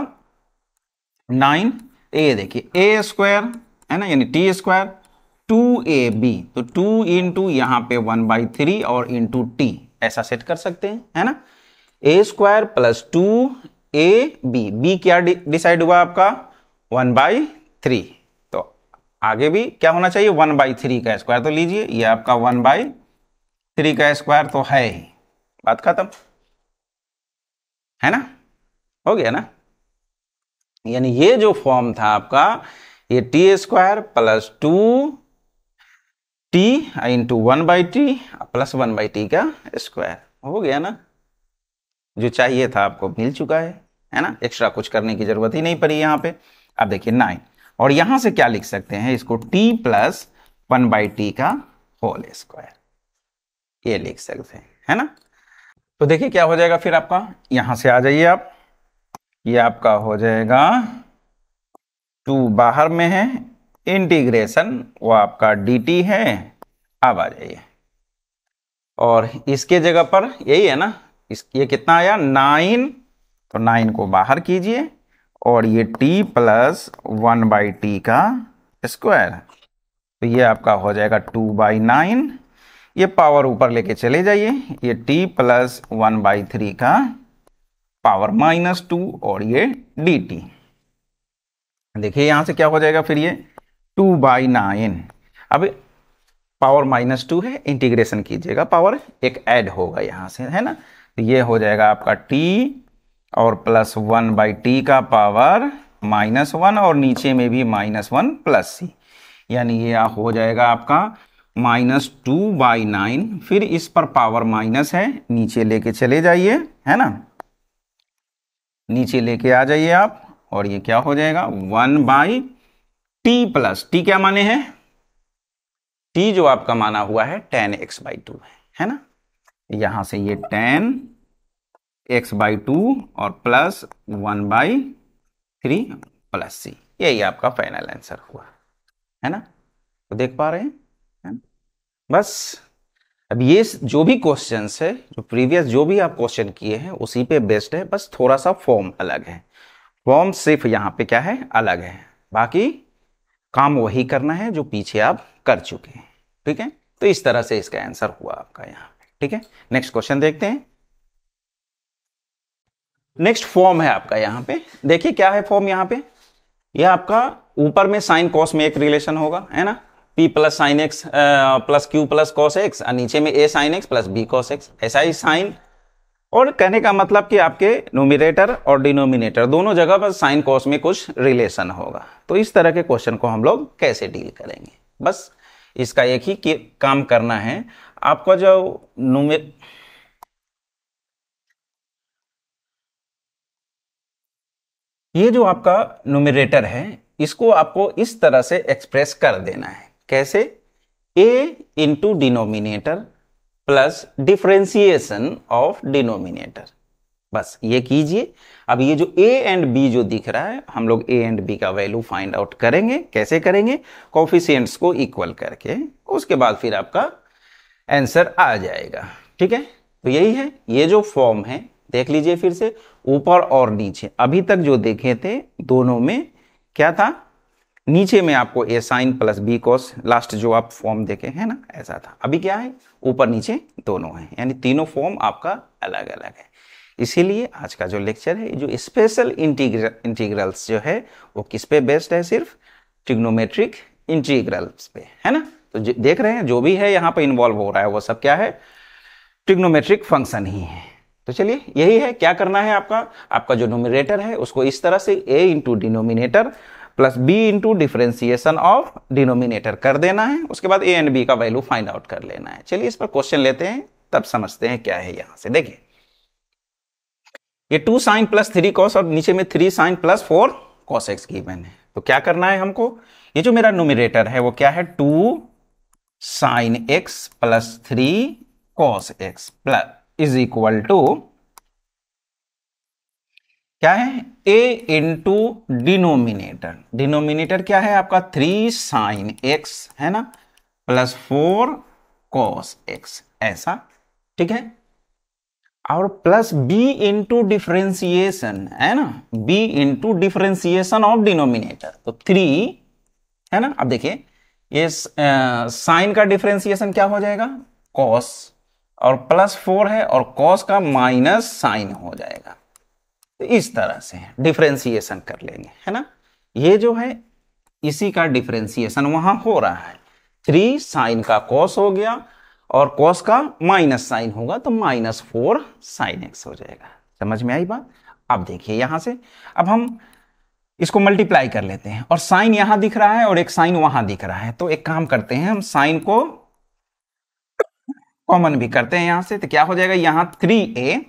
नाइन ए देखिए ए स्क्वायर है ना? यानी t square two a b तो टू इंटू यहाँ पे वन बाई थ्री और इंटू टी ऐसा सेट कर सकते हैं, है ना? A square plus two a b b क्या डिसाइड हुआ आपका? वन बाई थ्री तो आगे भी क्या होना चाहिए? वन बाई थ्री का स्क्वायर तो लीजिए, ये आपका वन बाई थ्री का स्क्वायर तो है ही। बात खत्म। है ना? हो गया ना? यानी ये जो फॉर्म था आपका, ये t square plus two t into one by t plus one by t का स्क्वायर हो गया ना? जो चाहिए था आपको, मिल चुका है है ना? एक्स्ट्रा कुछ करने की ज़रूरत ही नहीं पड़ी यहाँ पे। अब देखिए नाइन और यहाँ से क्या लिख सकते हैं? इसको t plus one by t का होल स्क्वायर ये लिख सकते हैं, है ना? तो देखिए क्या हो जाएगा फिर आपका। यहाँ से आ जाइए आप। ये आपका हो जाएगा। टू बाहर में है। इंटीग्रेशन वो आपका डी है। अब आ जाइए। और इसके जगह पर यही है ना? इस, ये कितना आया? नाइन। तो नाइन को बाहर कीजिए और ये t plus one by t का स्क्वायर। तो ये आपका हो जाएगा टू बाई नाइन। ये पावर ऊपर लेके चले जाइए। ये t plus one by three का पावर माइनस टू और ये डी टी। देखिए यहाँ से क्या हो जाएगा फिर ये? Two by nine. अब पावर माइनस टू है, इंटीग्रेशन कीजिएगा। पावर एक ऐड होगा यहाँ से, है ना? तो ये हो जाएगा आपका टी और प्लस वन बाई टी का पावर माइनस वन और नीचे में भी माइनस वन प्लस सी यानी ये हो जाएगा आपका माइनस टू बाई नाइन फिर इस पर पावर माइनस है, नीचे लेके चले जाइए, है ना? नीचे लेके आ जाइए आप, और ये क्या हो जाएगा? One by t plus t क्या माने हैं? टी जो आपका माना हुआ है टेन एक्स बाई टू है है ना? यहाँ से ये टेन एक्स बाई टू और plus one by three plus c यही आपका फाइनल आंसर हुआ। है ना? तो देख पा रहे हैं? है? बस, अब ये जो भी क्वेश्चन है, जो प्रीवियस जो भी आप क्वेश्चन किए हैं, उसी पे बेस्ड है, बस थोड़ा सा फॉर्म अलग है। फॉर्म सिर्फ़ यहाँ पे क्या है? अलग है। बाकी काम वही करना है जो पीछे आप कर चुके हैं। ठीक है? तो इस तरह से इसका आंसर हुआ आपका यहाँ। ठीक है? नेक्स्ट क्वेश्चन देखते हैं। नेक्स्ट फॉर्म है आपका यहाँ पे। देखिए क्या है फॉर्म यहाँ पे। यह आपका ऊपर में साइन कॉस में एक रिलेशन होगा, है ना? P plus sine x plus q plus cos x और नीचे में a sine x plus b cos x ऐसा ही साइन और कहने का मतलब कि आपके नोमिनेटर और डिनोमिनेटर दोनों जगह पर साइन कॉस में कुछ रिलेशन होगा। तो इस तरह के क्वेश्चन को हम लोग कैसे डील करेंगे? बस इसका एक ही काम करना है। आपका जो नोमे ये जो आपका नोमिनेटर है, इसको आपको इस तरह से एक्सप्रेस कर देना है। कैसे? A into denominator plus differentiation of denominator बस, ये कीजिए। अब ये जो ए एंड बी जो दिख रहा है, हम लोग ए एंड बी का वैल्यू फाइंड आउट करेंगे। कैसे करेंगे? कॉफिशियंट्स को इक्वल करके, उसके बाद फिर आपका आंसर आ जाएगा। ठीक है? तो यही है। ये जो फॉर्म है, देख लीजिए फिर से, ऊपर और नीचे। अभी तक जो देखे थे, दोनों में क्या था? नीचे में आपको a sine plus b cos last जो आप फॉर्म देखे, हैं ना? ऐसा था। अभी क्या है? ऊपर नीचे दोनों है। यानी तीनों फॉर्म आपका अलग अलग है। इसीलिए आज का जो लेक्चर है, जो स्पेशल इंटीग्रल्स जो है, वो किस पे बेस्ड है सिर्फ़? ट्रिग्नोमेट्रिक इंटीग्रल्स पे। है ना? तो देख रहे हैं, जो भी है, यहाँ पे इन्वॉल्व हो रहा है, वो सब क्या है? ट्रिग्नोमेट्रिक फ़ंक्शन ही है। तो चलिए, यही है, क्या करना है आपका? आपका जो नोमिनेटर है, उसको इस तरह से a into denominator plus b into differentiation of denominator कर देना है। उसके बाद ए एंड बी का वैल्यू फाइंड आउट कर लेना है। चलिए, इस पर क्वेश्चन लेते हैं, तब समझते हैं क्या है यहाँ से। देखिए, ये two sine plus three cos और नीचे में three sine plus four cos x given है तो क्या करना है हमको? ये जो मेरा नोमिनेटर है, वो क्या है? Two sine x plus three cos x plus is equal to क्या है? A इंटू डिनोमिनेटर डिनोमिनेटर क्या है आपका? थ्री साइन एक्स है ना? प्लस फोर कॉस एक्स ऐसा? ठीक है? और प्लस b इंटू डिफ्रेंसिएशन है ना? B into differentiation of denominator तो थ्री है ना? अब देखिए ये साइन का डिफ्रेंसिएशन क्या हो जाएगा? कॉस, और प्लस फोर है, और कॉस का माइनस साइन हो जाएगा। तो इस तरह से डिफ्रेंसिएशन कर लेंगे, है ना? ये जो है, इसी का डिफ्रेंसिएशन वहाँ हो रहा है। थ्री, साइन का कॉस हो गया, और कॉस का माइनस साइन होगा तो माइनस फोर साइन एक्स हो जाएगा। समझ में आई बात? अब देखिए यहाँ से, अब हम इसको मल्टीप्लाई कर लेते हैं। और साइन यहाँ दिख रहा है और एक साइन वहाँ दिख रहा है। तो एक काम करते हैं, हम साइन को कॉमन भी करते हैं यहाँ से। तो क्या हो जाएगा, यहाँ थ्री ए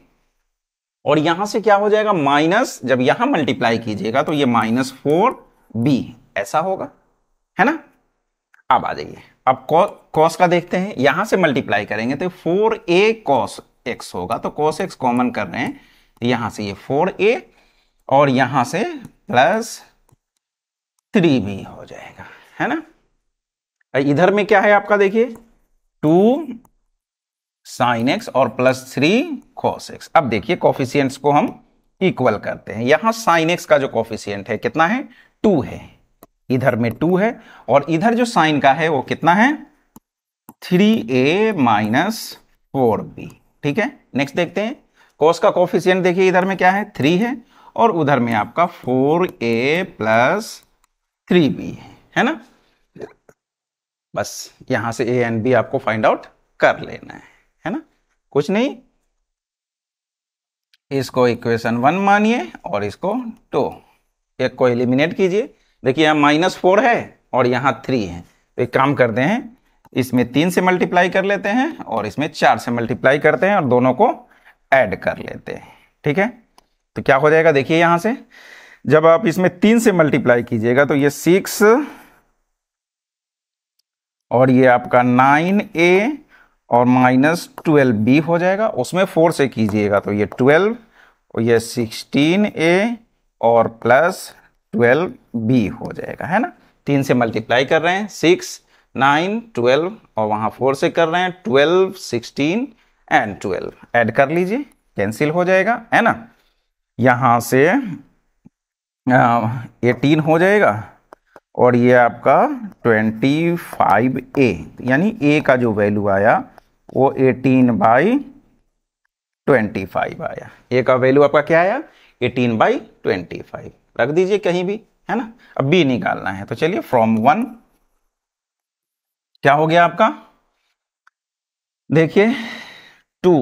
और यहाँ से क्या हो जाएगा माइनस जब यहाँ मल्टीप्लाई कीजिएगा तो ये माइनस फोर बी ऐसा होगा, है ना? अब आ जाइए। अब कॉस का देखते हैं। यहाँ से मल्टीप्लाई करेंगे तो फोर ए कॉस एक्स होगा। तो कॉस एक्स कॉमन कर रहे हैं। यहाँ से ये फोर ए और यहाँ से प्लस थ्री बी हो जाएगा, है ना? इधर में क्या है आपका देखिए? टू साइन एक्स और प्लस थ्री कॉस एक्स अब देखिए कॉफिशियंट्स को हम इक्वल करते हैं। यहाँ साइन एक्स का जो कॉफिशियंट है, कितना है? टू है। इधर में टू है और इधर जो साइन का है, वो कितना है? Three a minus four b ठीक है? नेक्स्ट देखते हैं। कॉस का कॉफिशियंट देखिए, इधर में क्या है? थ्री है। और उधर में आपका four a plus three b है ना? बस, यहाँ से ए एंड बी आपको फाइंड आउट कर लेना है है ना? कुछ नहीं? इसको इक्वेशन वन मानिए और इसको टू एक को एलिमिनेट कीजिए। देखिए, यहाँ माइनस फोर है और यहाँ थ्री है। तो एक काम करते हैं, इसमें तीन से मल्टीप्लाई कर लेते हैं और इसमें चार से मल्टीप्लाई करते हैं और दोनों को ऐड कर लेते हैं। ठीक है? तो क्या हो जाएगा? देखिए यहाँ से, जब आप इसमें तीन से मल्टीप्लाई कीजिएगा तो ये सिक्स और ये आपका नाइन ए और माइनस ट्वेल्व बी हो जाएगा। उसमें फोर से कीजिएगा तो ये ट्वेल्व और ये सिक्सटीन ए और प्लस ट्वेल्व बी हो जाएगा, है ना? तीन से मल्टीप्लाई कर रहे हैं सिक्स नाइन ट्वेल्व और वहाँ फोर से कर रहे हैं twelve sixteen and twelve add कर लीजिए कैंसिल हो जाएगा, है ना? यहाँ से एटीन हो जाएगा और ये आपका ट्वेंटी फाइव ए, यानी ए का जो वैल्यू आया, वो 18 बाई ट्वेंटी फाइव आया। ए का वैल्यू आपका क्या आया? 18 बाई ट्वेंटी फाइव। रख दीजिए कहीं भी, है ना? अब बी निकालना है तो चलिए फ्रॉम वन क्या हो गया आपका? देखिए टू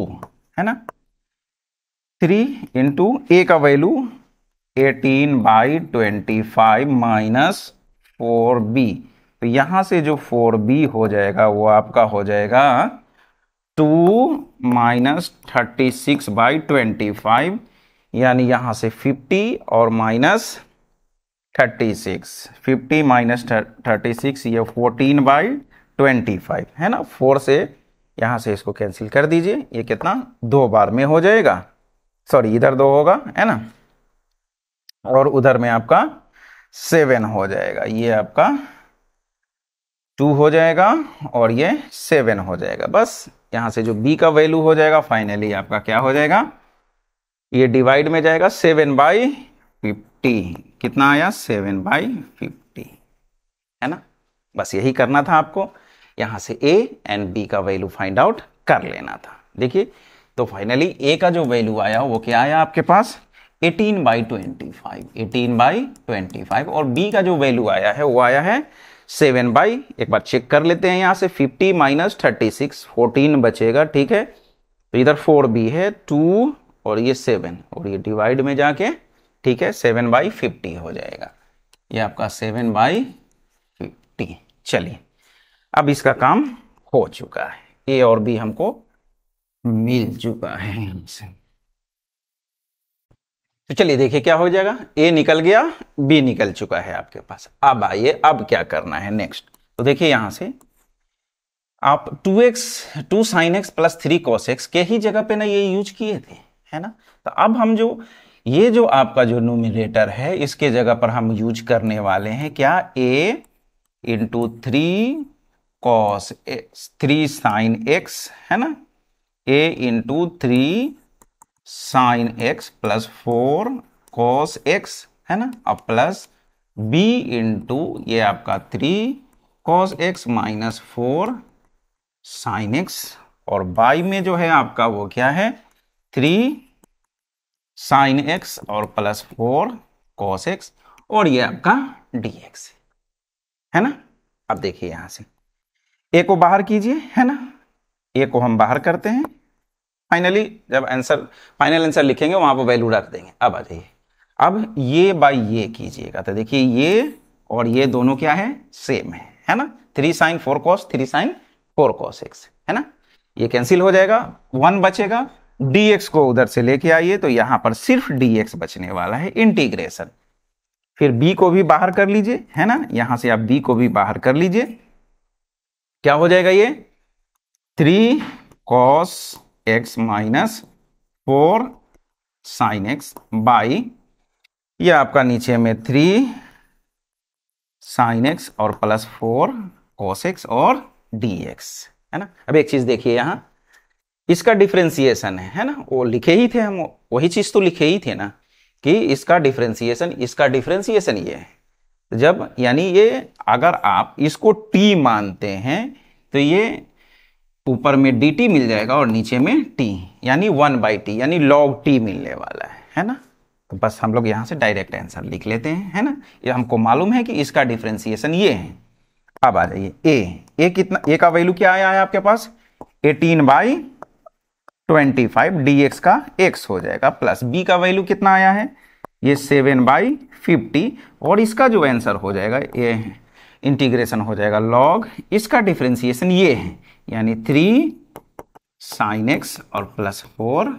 है ना? थ्री इंटू ए का value 18 by twenty five minus four b तो यहाँ से जो फोर बी हो जाएगा, वो आपका हो जाएगा two minus thirty six by twenty five यानी यहाँ से फिफ्टी और minus thirty six fifty minus thirty six ये फोर्टीन बाई ट्वेंटी फाइव है ना? फोर से यहाँ से इसको कैंसिल कर दीजिए। ये कितना? दो बार में हो जाएगा। सॉरी, इधर दो होगा, है ना? और उधर में आपका सेवन हो जाएगा। ये आपका टू हो जाएगा और ये सेवन हो जाएगा। बस, यहाँ से जो बी का वैल्यू हो जाएगा, फाइनली आपका क्या हो जाएगा? ये डिवाइड में जाएगा सेवन बाई फिफ्टी। कितना आया? Seven by fifty. है ना? बस यही करना था आपको। यहाँ से ए एंड बी का वैल्यू फाइंड आउट कर लेना था। देखिए तो फाइनली ए का जो वैल्यू आया, वो क्या आया आपके पास? 18 by twenty five eighteen by twenty five और बी का जो वैल्यू आया है, वो आया है 7 बाई एक बार चेक कर लेते हैं यहाँ से 50 माइनस थर्टी सिक्स फोर्टीन बचेगा, ठीक है? तो इधर 4b है 2 और ये 7 और ये डिवाइड में जाके, ठीक है 7 बाई फिफ्टी हो जाएगा। ये आपका 7 बाई फिफ्टी चलिए। अब इसका काम हो चुका है। ए और बी हमको मिल चुका है हमसे। तो चलिए देखिए क्या हो जाएगा। ए निकल गया बी निकल चुका है आपके पास। अब आइए, अब क्या करना है नेक्स्ट तो देखिए यहाँ से, आप 2x two sine x plus three cos x के ही जगह पे ना ये यूज़ किए थे, है ना? तो अब हम जो, ये जो आपका जो नोमिनेटर है, इसके जगह पर हम यूज़ करने वाले हैं क्या? A into three cos x three sine x है ना? A into three sine x plus four cos x है ना? अब प्लस b इंटू ये आपका three cos x minus four sine x और बाई में जो है आपका वो क्या है? थ्री साइन एक्स और प्लस फोर कॉस एक्स और ये आपका डी एक्स है ना? अब देखिए यहाँ से। ए को बाहर कीजिए, है ना? ए को हम बाहर करते हैं। फाइनली जब आंसर फाइनल आंसर लिखेंगे, वहाँ पर वैल्यू रख देंगे। अब आ जाइए। अब ये बाई ये कीजिएगा। तो देखिए ये और ये दोनों क्या है? सेम है। है ना? Three sine four cos three sine four cos x है ना? ये कैंसिल हो जाएगा। वन बचेगा। Dx को उधर से लेके आइए। तो यहाँ पर सिर्फ़ dx बचने वाला है इंटीग्रेशन फिर b को भी बाहर कर लीजिए। है ना? यहाँ से आप b को भी बाहर कर लीजिए। क्या हो जाएगा ये? Three cos x minus four sine x by यह आपका नीचे में थ्री साइन एक्स और प्लस फोर कॉस एक्स और डी एक्स, है ना? अब एक चीज़ देखिए यहाँ, इसका डिफ्रेंसिएशन है है ना? वो लिखे ही थे हम, वही चीज़ तो लिखे ही थे ना, कि इसका डिफ्रेंसिएशन इसका डिफ्रेंसिएशन ये है। जब यानी ये, अगर आप इसको टी मानते हैं तो ये ऊपर में डी टी मिल जाएगा और नीचे में टी, यानी वन बाई टी, यानी लॉग टी मिलने वाला है है ना? तो बस हम लोग यहाँ से डायरेक्ट आंसर लिख लेते हैं, है ना? ये हमको मालूम है कि इसका डिफ्रेंसिएशन ये है। अब आ जाइए ए ए कितना ए का वैल्यू क्या आया है आपके पास? 18 by twenty five d x का एक्स हो जाएगा प्लस बी का वैल्यू कितना आया है? ये सेवन बाई फिफ्टी, और इसका जो आंसर हो जाएगा ये इंटीग्रेशन हो जाएगा लॉग इसका डिफ्रेंसिएशन ये है। यानी थ्री साइन एक्स और plus four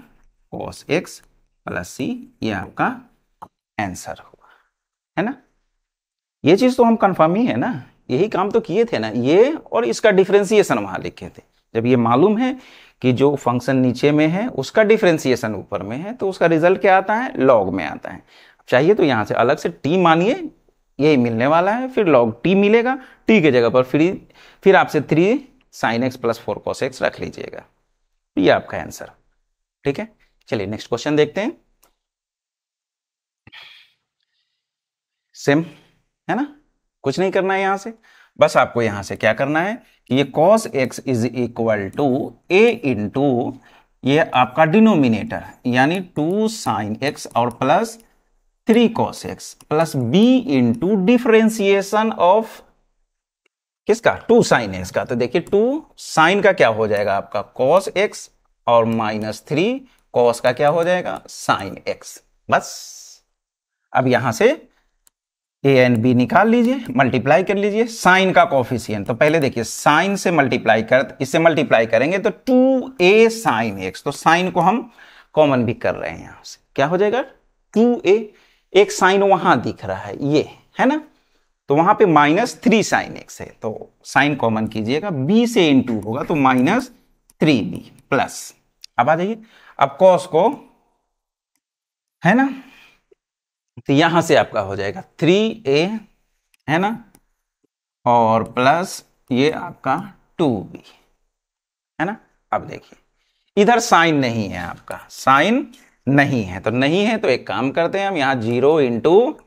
cos x plus c ये आपका आंसर होगा। है ना? ये चीज़ तो हम कंफर्म ही है ना? यही काम तो किए थे ना? ये और इसका डिफ्रेंसिएशन वहाँ लिखे थे। जब ये मालूम है कि जो फ़ंक्शन नीचे में है, उसका डिफ्रेंसिएशन ऊपर में है तो उसका रिज़ल्ट क्या आता है? लॉग में आता है। चाहिए तो यहाँ से अलग से टी मानिए, यही मिलने वाला है, फिर लॉग टी मिलेगा टी के जगह पर फिर फिर आपसे three sine x plus four cos x रख लीजिएगा। ये आपका आंसर। ठीक है? चलिए नेक्स्ट क्वेश्चन देखते हैं। सेम, है ना? कुछ नहीं करना है यहाँ से। बस आपको यहाँ से क्या करना है ये cos x is equal to a into, ये आपका डिनोमिनेटर यानी टू साइन एक्स और plus three cos x, plus b into differentiation of किसका? टू साइन एक्स का तो देखिए, टू साइन का क्या हो जाएगा आपका? कॉस एक्स और माइनस थ्री कॉस का क्या हो जाएगा? साइन एक्स बस। अब यहाँ से ए एंड बी निकाल लीजिए मल्टीप्लाई कर लीजिए साइन का कॉफिशियंट तो पहले देखिए साइन से मल्टीप्लाई कर, इससे मल्टीप्लाई करेंगे तो टू ए साइन एक्स तो साइन को हम कॉमन भी कर रहे हैं यहाँ से। क्या हो जाएगा? टू ए एक साइन वहाँ दिख रहा है, ये, है ना? तो वहाँ पे माइनस थ्री साइन एक्स है। तो साइन कॉमन कीजिएगा, बी से इन टू होगा तो माइनस थ्री बी प्लस। अब आ जाइए, अब कॉस को, है ना? तो यहाँ से आपका हो जाएगा थ्री ए, है ना? और प्लस ये आपका टू बी, है ना? अब देखिए, इधर साइन नहीं है आपका, साइन नहीं है। तो नहीं है तो एक काम करते हैं, हम यहाँ ज़ीरो इंटू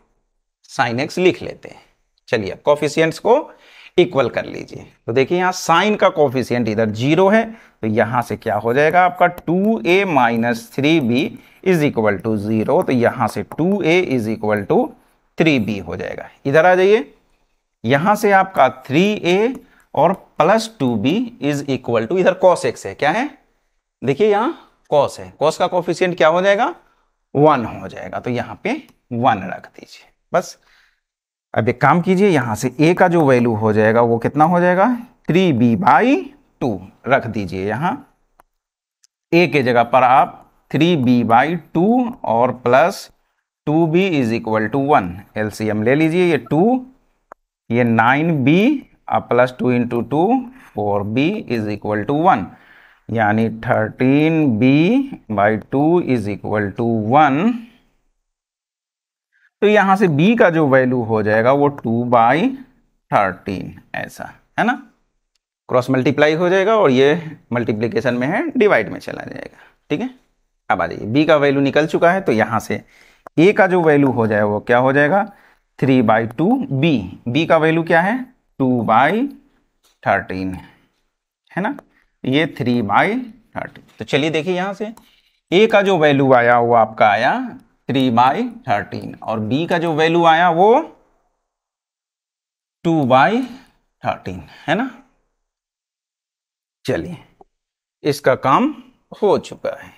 साइन एक्स लिख लेते हैं। चलिए कॉफिशियंट्स को इक्वल कर लीजिए। तो देखिए यहाँ साइन का कोफिशियंट इधर ज़ीरो है तो यहाँ से क्या हो जाएगा आपका two a minus three b is equal to zero तो यहाँ से two a is equal to three b हो जाएगा। इधर आ जाइए। यहाँ से आपका थ्री ए और plus two b is equal to इधर कॉस एक्स है, क्या है? देखिए यहाँ कॉस है। कॉस का कॉफिशियंट क्या हो जाएगा? वन हो जाएगा। तो यहाँ पे वन रख दीजिए। बस। अब एक काम कीजिए, यहाँ से ए का जो वैल्यू हो जाएगा, वो कितना हो जाएगा? थ्री बी बाई टू रख दीजिए यहाँ। ए के जगह पर आप थ्री बी बाई टू और plus two b is equal to one LCM ले लीजिए ये टू ये नाइन बी अब plus two into two four b is equal to one यानी thirteen b by two is equal to one तो यहाँ से बी का जो वैल्यू हो जाएगा वो टू बाई थर्टीन, ऐसा, है ना? क्रॉस मल्टीप्लाई हो जाएगा और ये मल्टीप्लीकेशन में है, डिवाइड में चला जाएगा, ठीक है? अब आ जाइए बी का वैल्यू निकल चुका है तो यहाँ से ए का जो वैल्यू हो जाएगा वो क्या हो जाएगा? Three by two b b का वैल्यू क्या है? टू बाई थर्टीन, है ना? ये थ्री बाई थर्टीन। तो चलिए देखिए यहाँ से ए का जो वैल्यू आया वो आपका आया थ्री बाई थर्टीन और बी का जो वैल्यू आया वो टू बाई थर्टीन है ना? चलिए, इसका काम हो चुका है।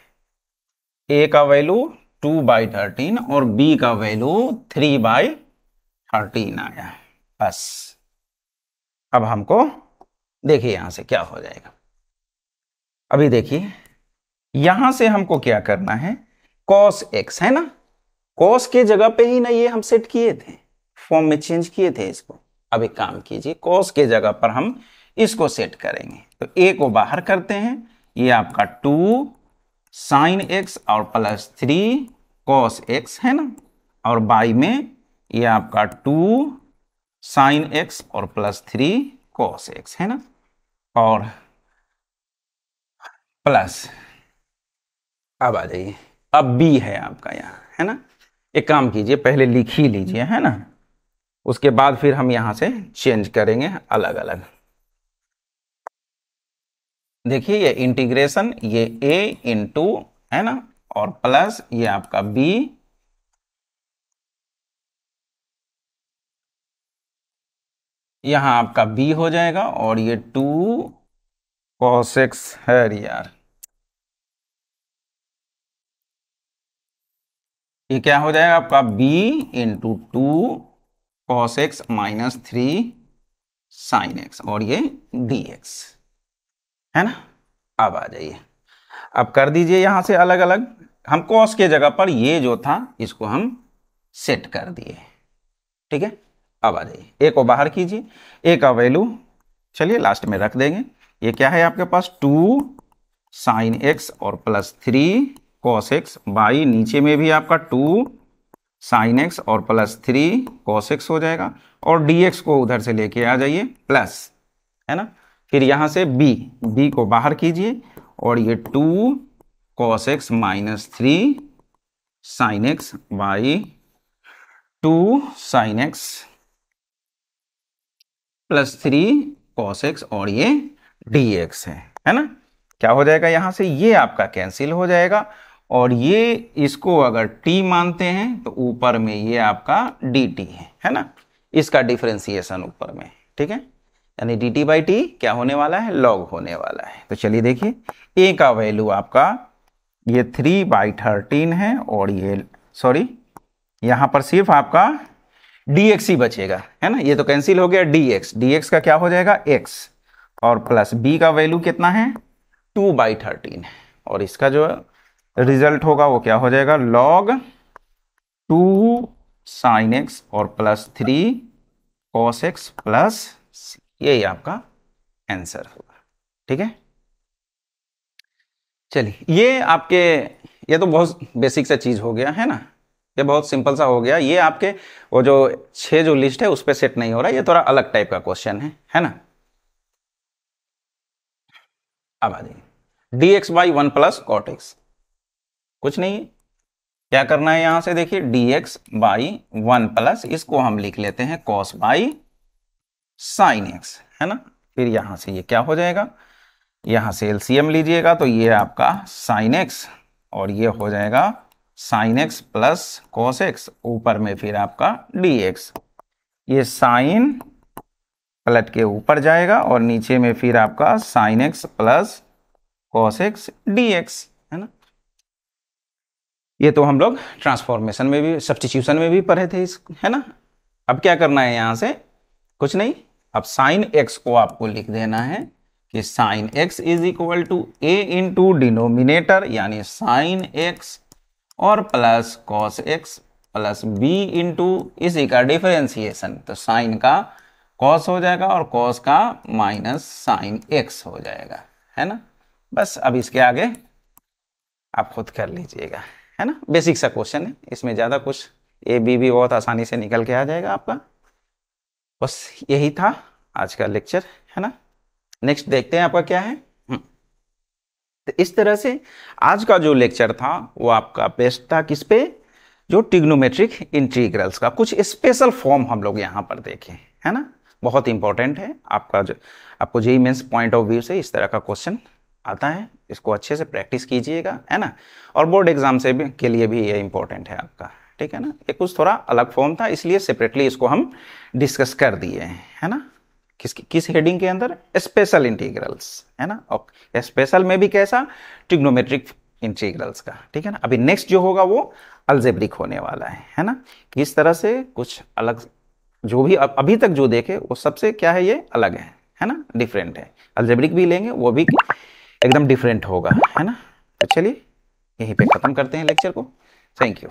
ए का वैल्यू टू बाई थर्टीन और बी का वैल्यू थ्री बाई थर्टीन आया। बस। अब हमको देखिए यहाँ से क्या हो जाएगा। अभी देखिए, यहाँ से हमको क्या करना है? कॉस एक्स है ना? कॉस के जगह पे ही ना ये हम सेट किए थे। फॉर्म में चेंज किए थे इसको। अब एक काम कीजिए कॉस के जगह पर हम इसको सेट करेंगे। तो ए को बाहर करते हैं। ये आपका टू साइन एक्स और प्लस थ्री कॉस एक्स है ना? और बाई में ये आपका टू साइन एक्स और प्लस थ्री कॉस एक्स है ना? और प्लस अब आ जाइए। अब बी है आपका यहाँ, है ना? एक काम कीजिए, पहले लिख ही लीजिए, है ना? उसके बाद फिर हम यहाँ से चेंज करेंगे अलग अलग देखिए, ये इंटीग्रेशन ये ए इंटू है ना? और प्लस ये आपका बी यहाँ आपका बी हो जाएगा और ये टू कॉसेक्स है यार। ये क्या हो जाएगा आपका? B into two cos x minus three sine x और ये dx है ना? अब आ जाइए। अब कर दीजिए यहाँ से अलग अलग हम कॉस के जगह पर ये जो था, इसको हम सेट कर दिए। ठीक है? अब आ जाइए। ए को बाहर कीजिए। ए का वैल्यू चलिए लास्ट में रख देंगे। ये क्या है आपके पास? टू साइन एक्स और plus three cos x by नीचे में भी आपका टू साइन एक्स और प्लस थ्री कॉस एक्स हो जाएगा। और डी एक्स को उधर से लेके आ जाइए प्लस है ना? फिर यहाँ से बी बी को बाहर कीजिए और ये two cos x minus three sine x by two sine x plus three cos x और ये डी एक्स है है ना? क्या हो जाएगा यहाँ से? ये आपका कैंसिल हो जाएगा और ये इसको अगर t मानते हैं तो ऊपर में ये आपका dt है है ना? इसका डिफ्रेंसिएशन ऊपर में, ठीक है? यानी डी टी बाई टी क्या होने वाला है? लॉग होने वाला है। तो चलिए देखिए, a का वैल्यू आपका, ये थ्री बाई थर्टीन है और ये सॉरी यहाँ पर सिर्फ़ आपका dx ही बचेगा, है ना? ये तो कैंसिल हो गया dx dx का क्या हो जाएगा? X और प्लस b का वैल्यू कितना है? टू बाई थर्टीन और इसका जो रिज़ल्ट होगा वो क्या हो जाएगा? लॉग टू साइन एक्स और plus three cos x plus यही आपका आंसर होगा। ठीक है? चलिए, ये आपके, ये तो बहुत बेसिक सा चीज़ हो गया, है ना? ये बहुत सिंपल सा हो गया। ये आपके, वो जो छह जो लिस्ट है, उस पर सेट नहीं हो रहा। ये थोड़ा अलग टाइप का क्वेश्चन है है ना? अब आ जाइए D x by one plus cot x कुछ नहीं। है क्या करना है यहाँ से? देखिए D x by one plus इसको हम लिख लेते हैं कॉस बाई साइन एक्स है ना? फिर यहाँ से ये क्या हो जाएगा? यहाँ से एलसीएम लीजिएगा तो ये आपका साइन एक्स और ये हो जाएगा sine x plus cos x ऊपर में फिर आपका डी एक्स ये साइन पलट के ऊपर जाएगा और नीचे में फिर आपका sine x plus cos x D x ये तो हम लोग ट्रांसफॉर्मेशन में भी सब्सटीट्यूशन में भी पढ़े थे इस, है ना? अब क्या करना है यहाँ से? कुछ नहीं। अब साइन एक्स को आपको लिख देना है कि sine x is equal to A into denominator यानी साइन एक्स और plus cos x plus B into इसी का डिफरेंशिएशन तो साइन का कॉस हो जाएगा और कॉस का माइनस साइन एक्स हो जाएगा, है ना? बस अब इसके आगे आप खुद कर लीजिएगा। है ना? बेसिक सा क्वेश्चन है। इसमें ज़्यादा कुछ ए बी भी बहुत आसानी से निकल के आ जाएगा आपका। बस यही था आज का लेक्चर है ना? नेक्स्ट देखते हैं आपका क्या है। हम्म। तो इस तरह से आज का जो लेक्चर था, वो आपका बेस्ट था किस पे? जो टिग्नोमेट्रिक इंटीग्रल्स का। कुछ स्पेशल फॉर्म हम लोग यहाँ पर देखें, है ना? बहुत इंपॉर्टेंट है। आपका जो, आपको JEE Mains point of view से इस तरह का क्वेश्चन आता है, इसको अच्छे से प्रैक्टिस कीजिएगा, है ना? और बोर्ड एग्ज़ाम से भी, के लिए भी ये इंपॉर्टेंट है आपका, ठीक है ना? ये कुछ थोड़ा अलग फॉर्म था, इसलिए सेपरेटली इसको हम डिस्कस कर दिए हैं, है ना? किस किस हेडिंग के अंदर? स्पेशल इंटीग्रल्स है ना? और स्पेशल में भी कैसा? टिग्नोमेट्रिक इंटीग्रल्स का, ठीक है ना? अभी नेक्स्ट जो होगा वो अल्जेब्रिक होने वाला है है ना? किस तरह से? कुछ अलग, जो भी अभी तक जो देखे, वो सबसे क्या है ये? अलग है है ना? डिफरेंट है। अल्जेब्रिक भी लेंगे, वो भी एकदम डिफरेंट होगा, है ना? तो चलिए, यहीं पे ख़त्म करते हैं लेक्चर को। Thank you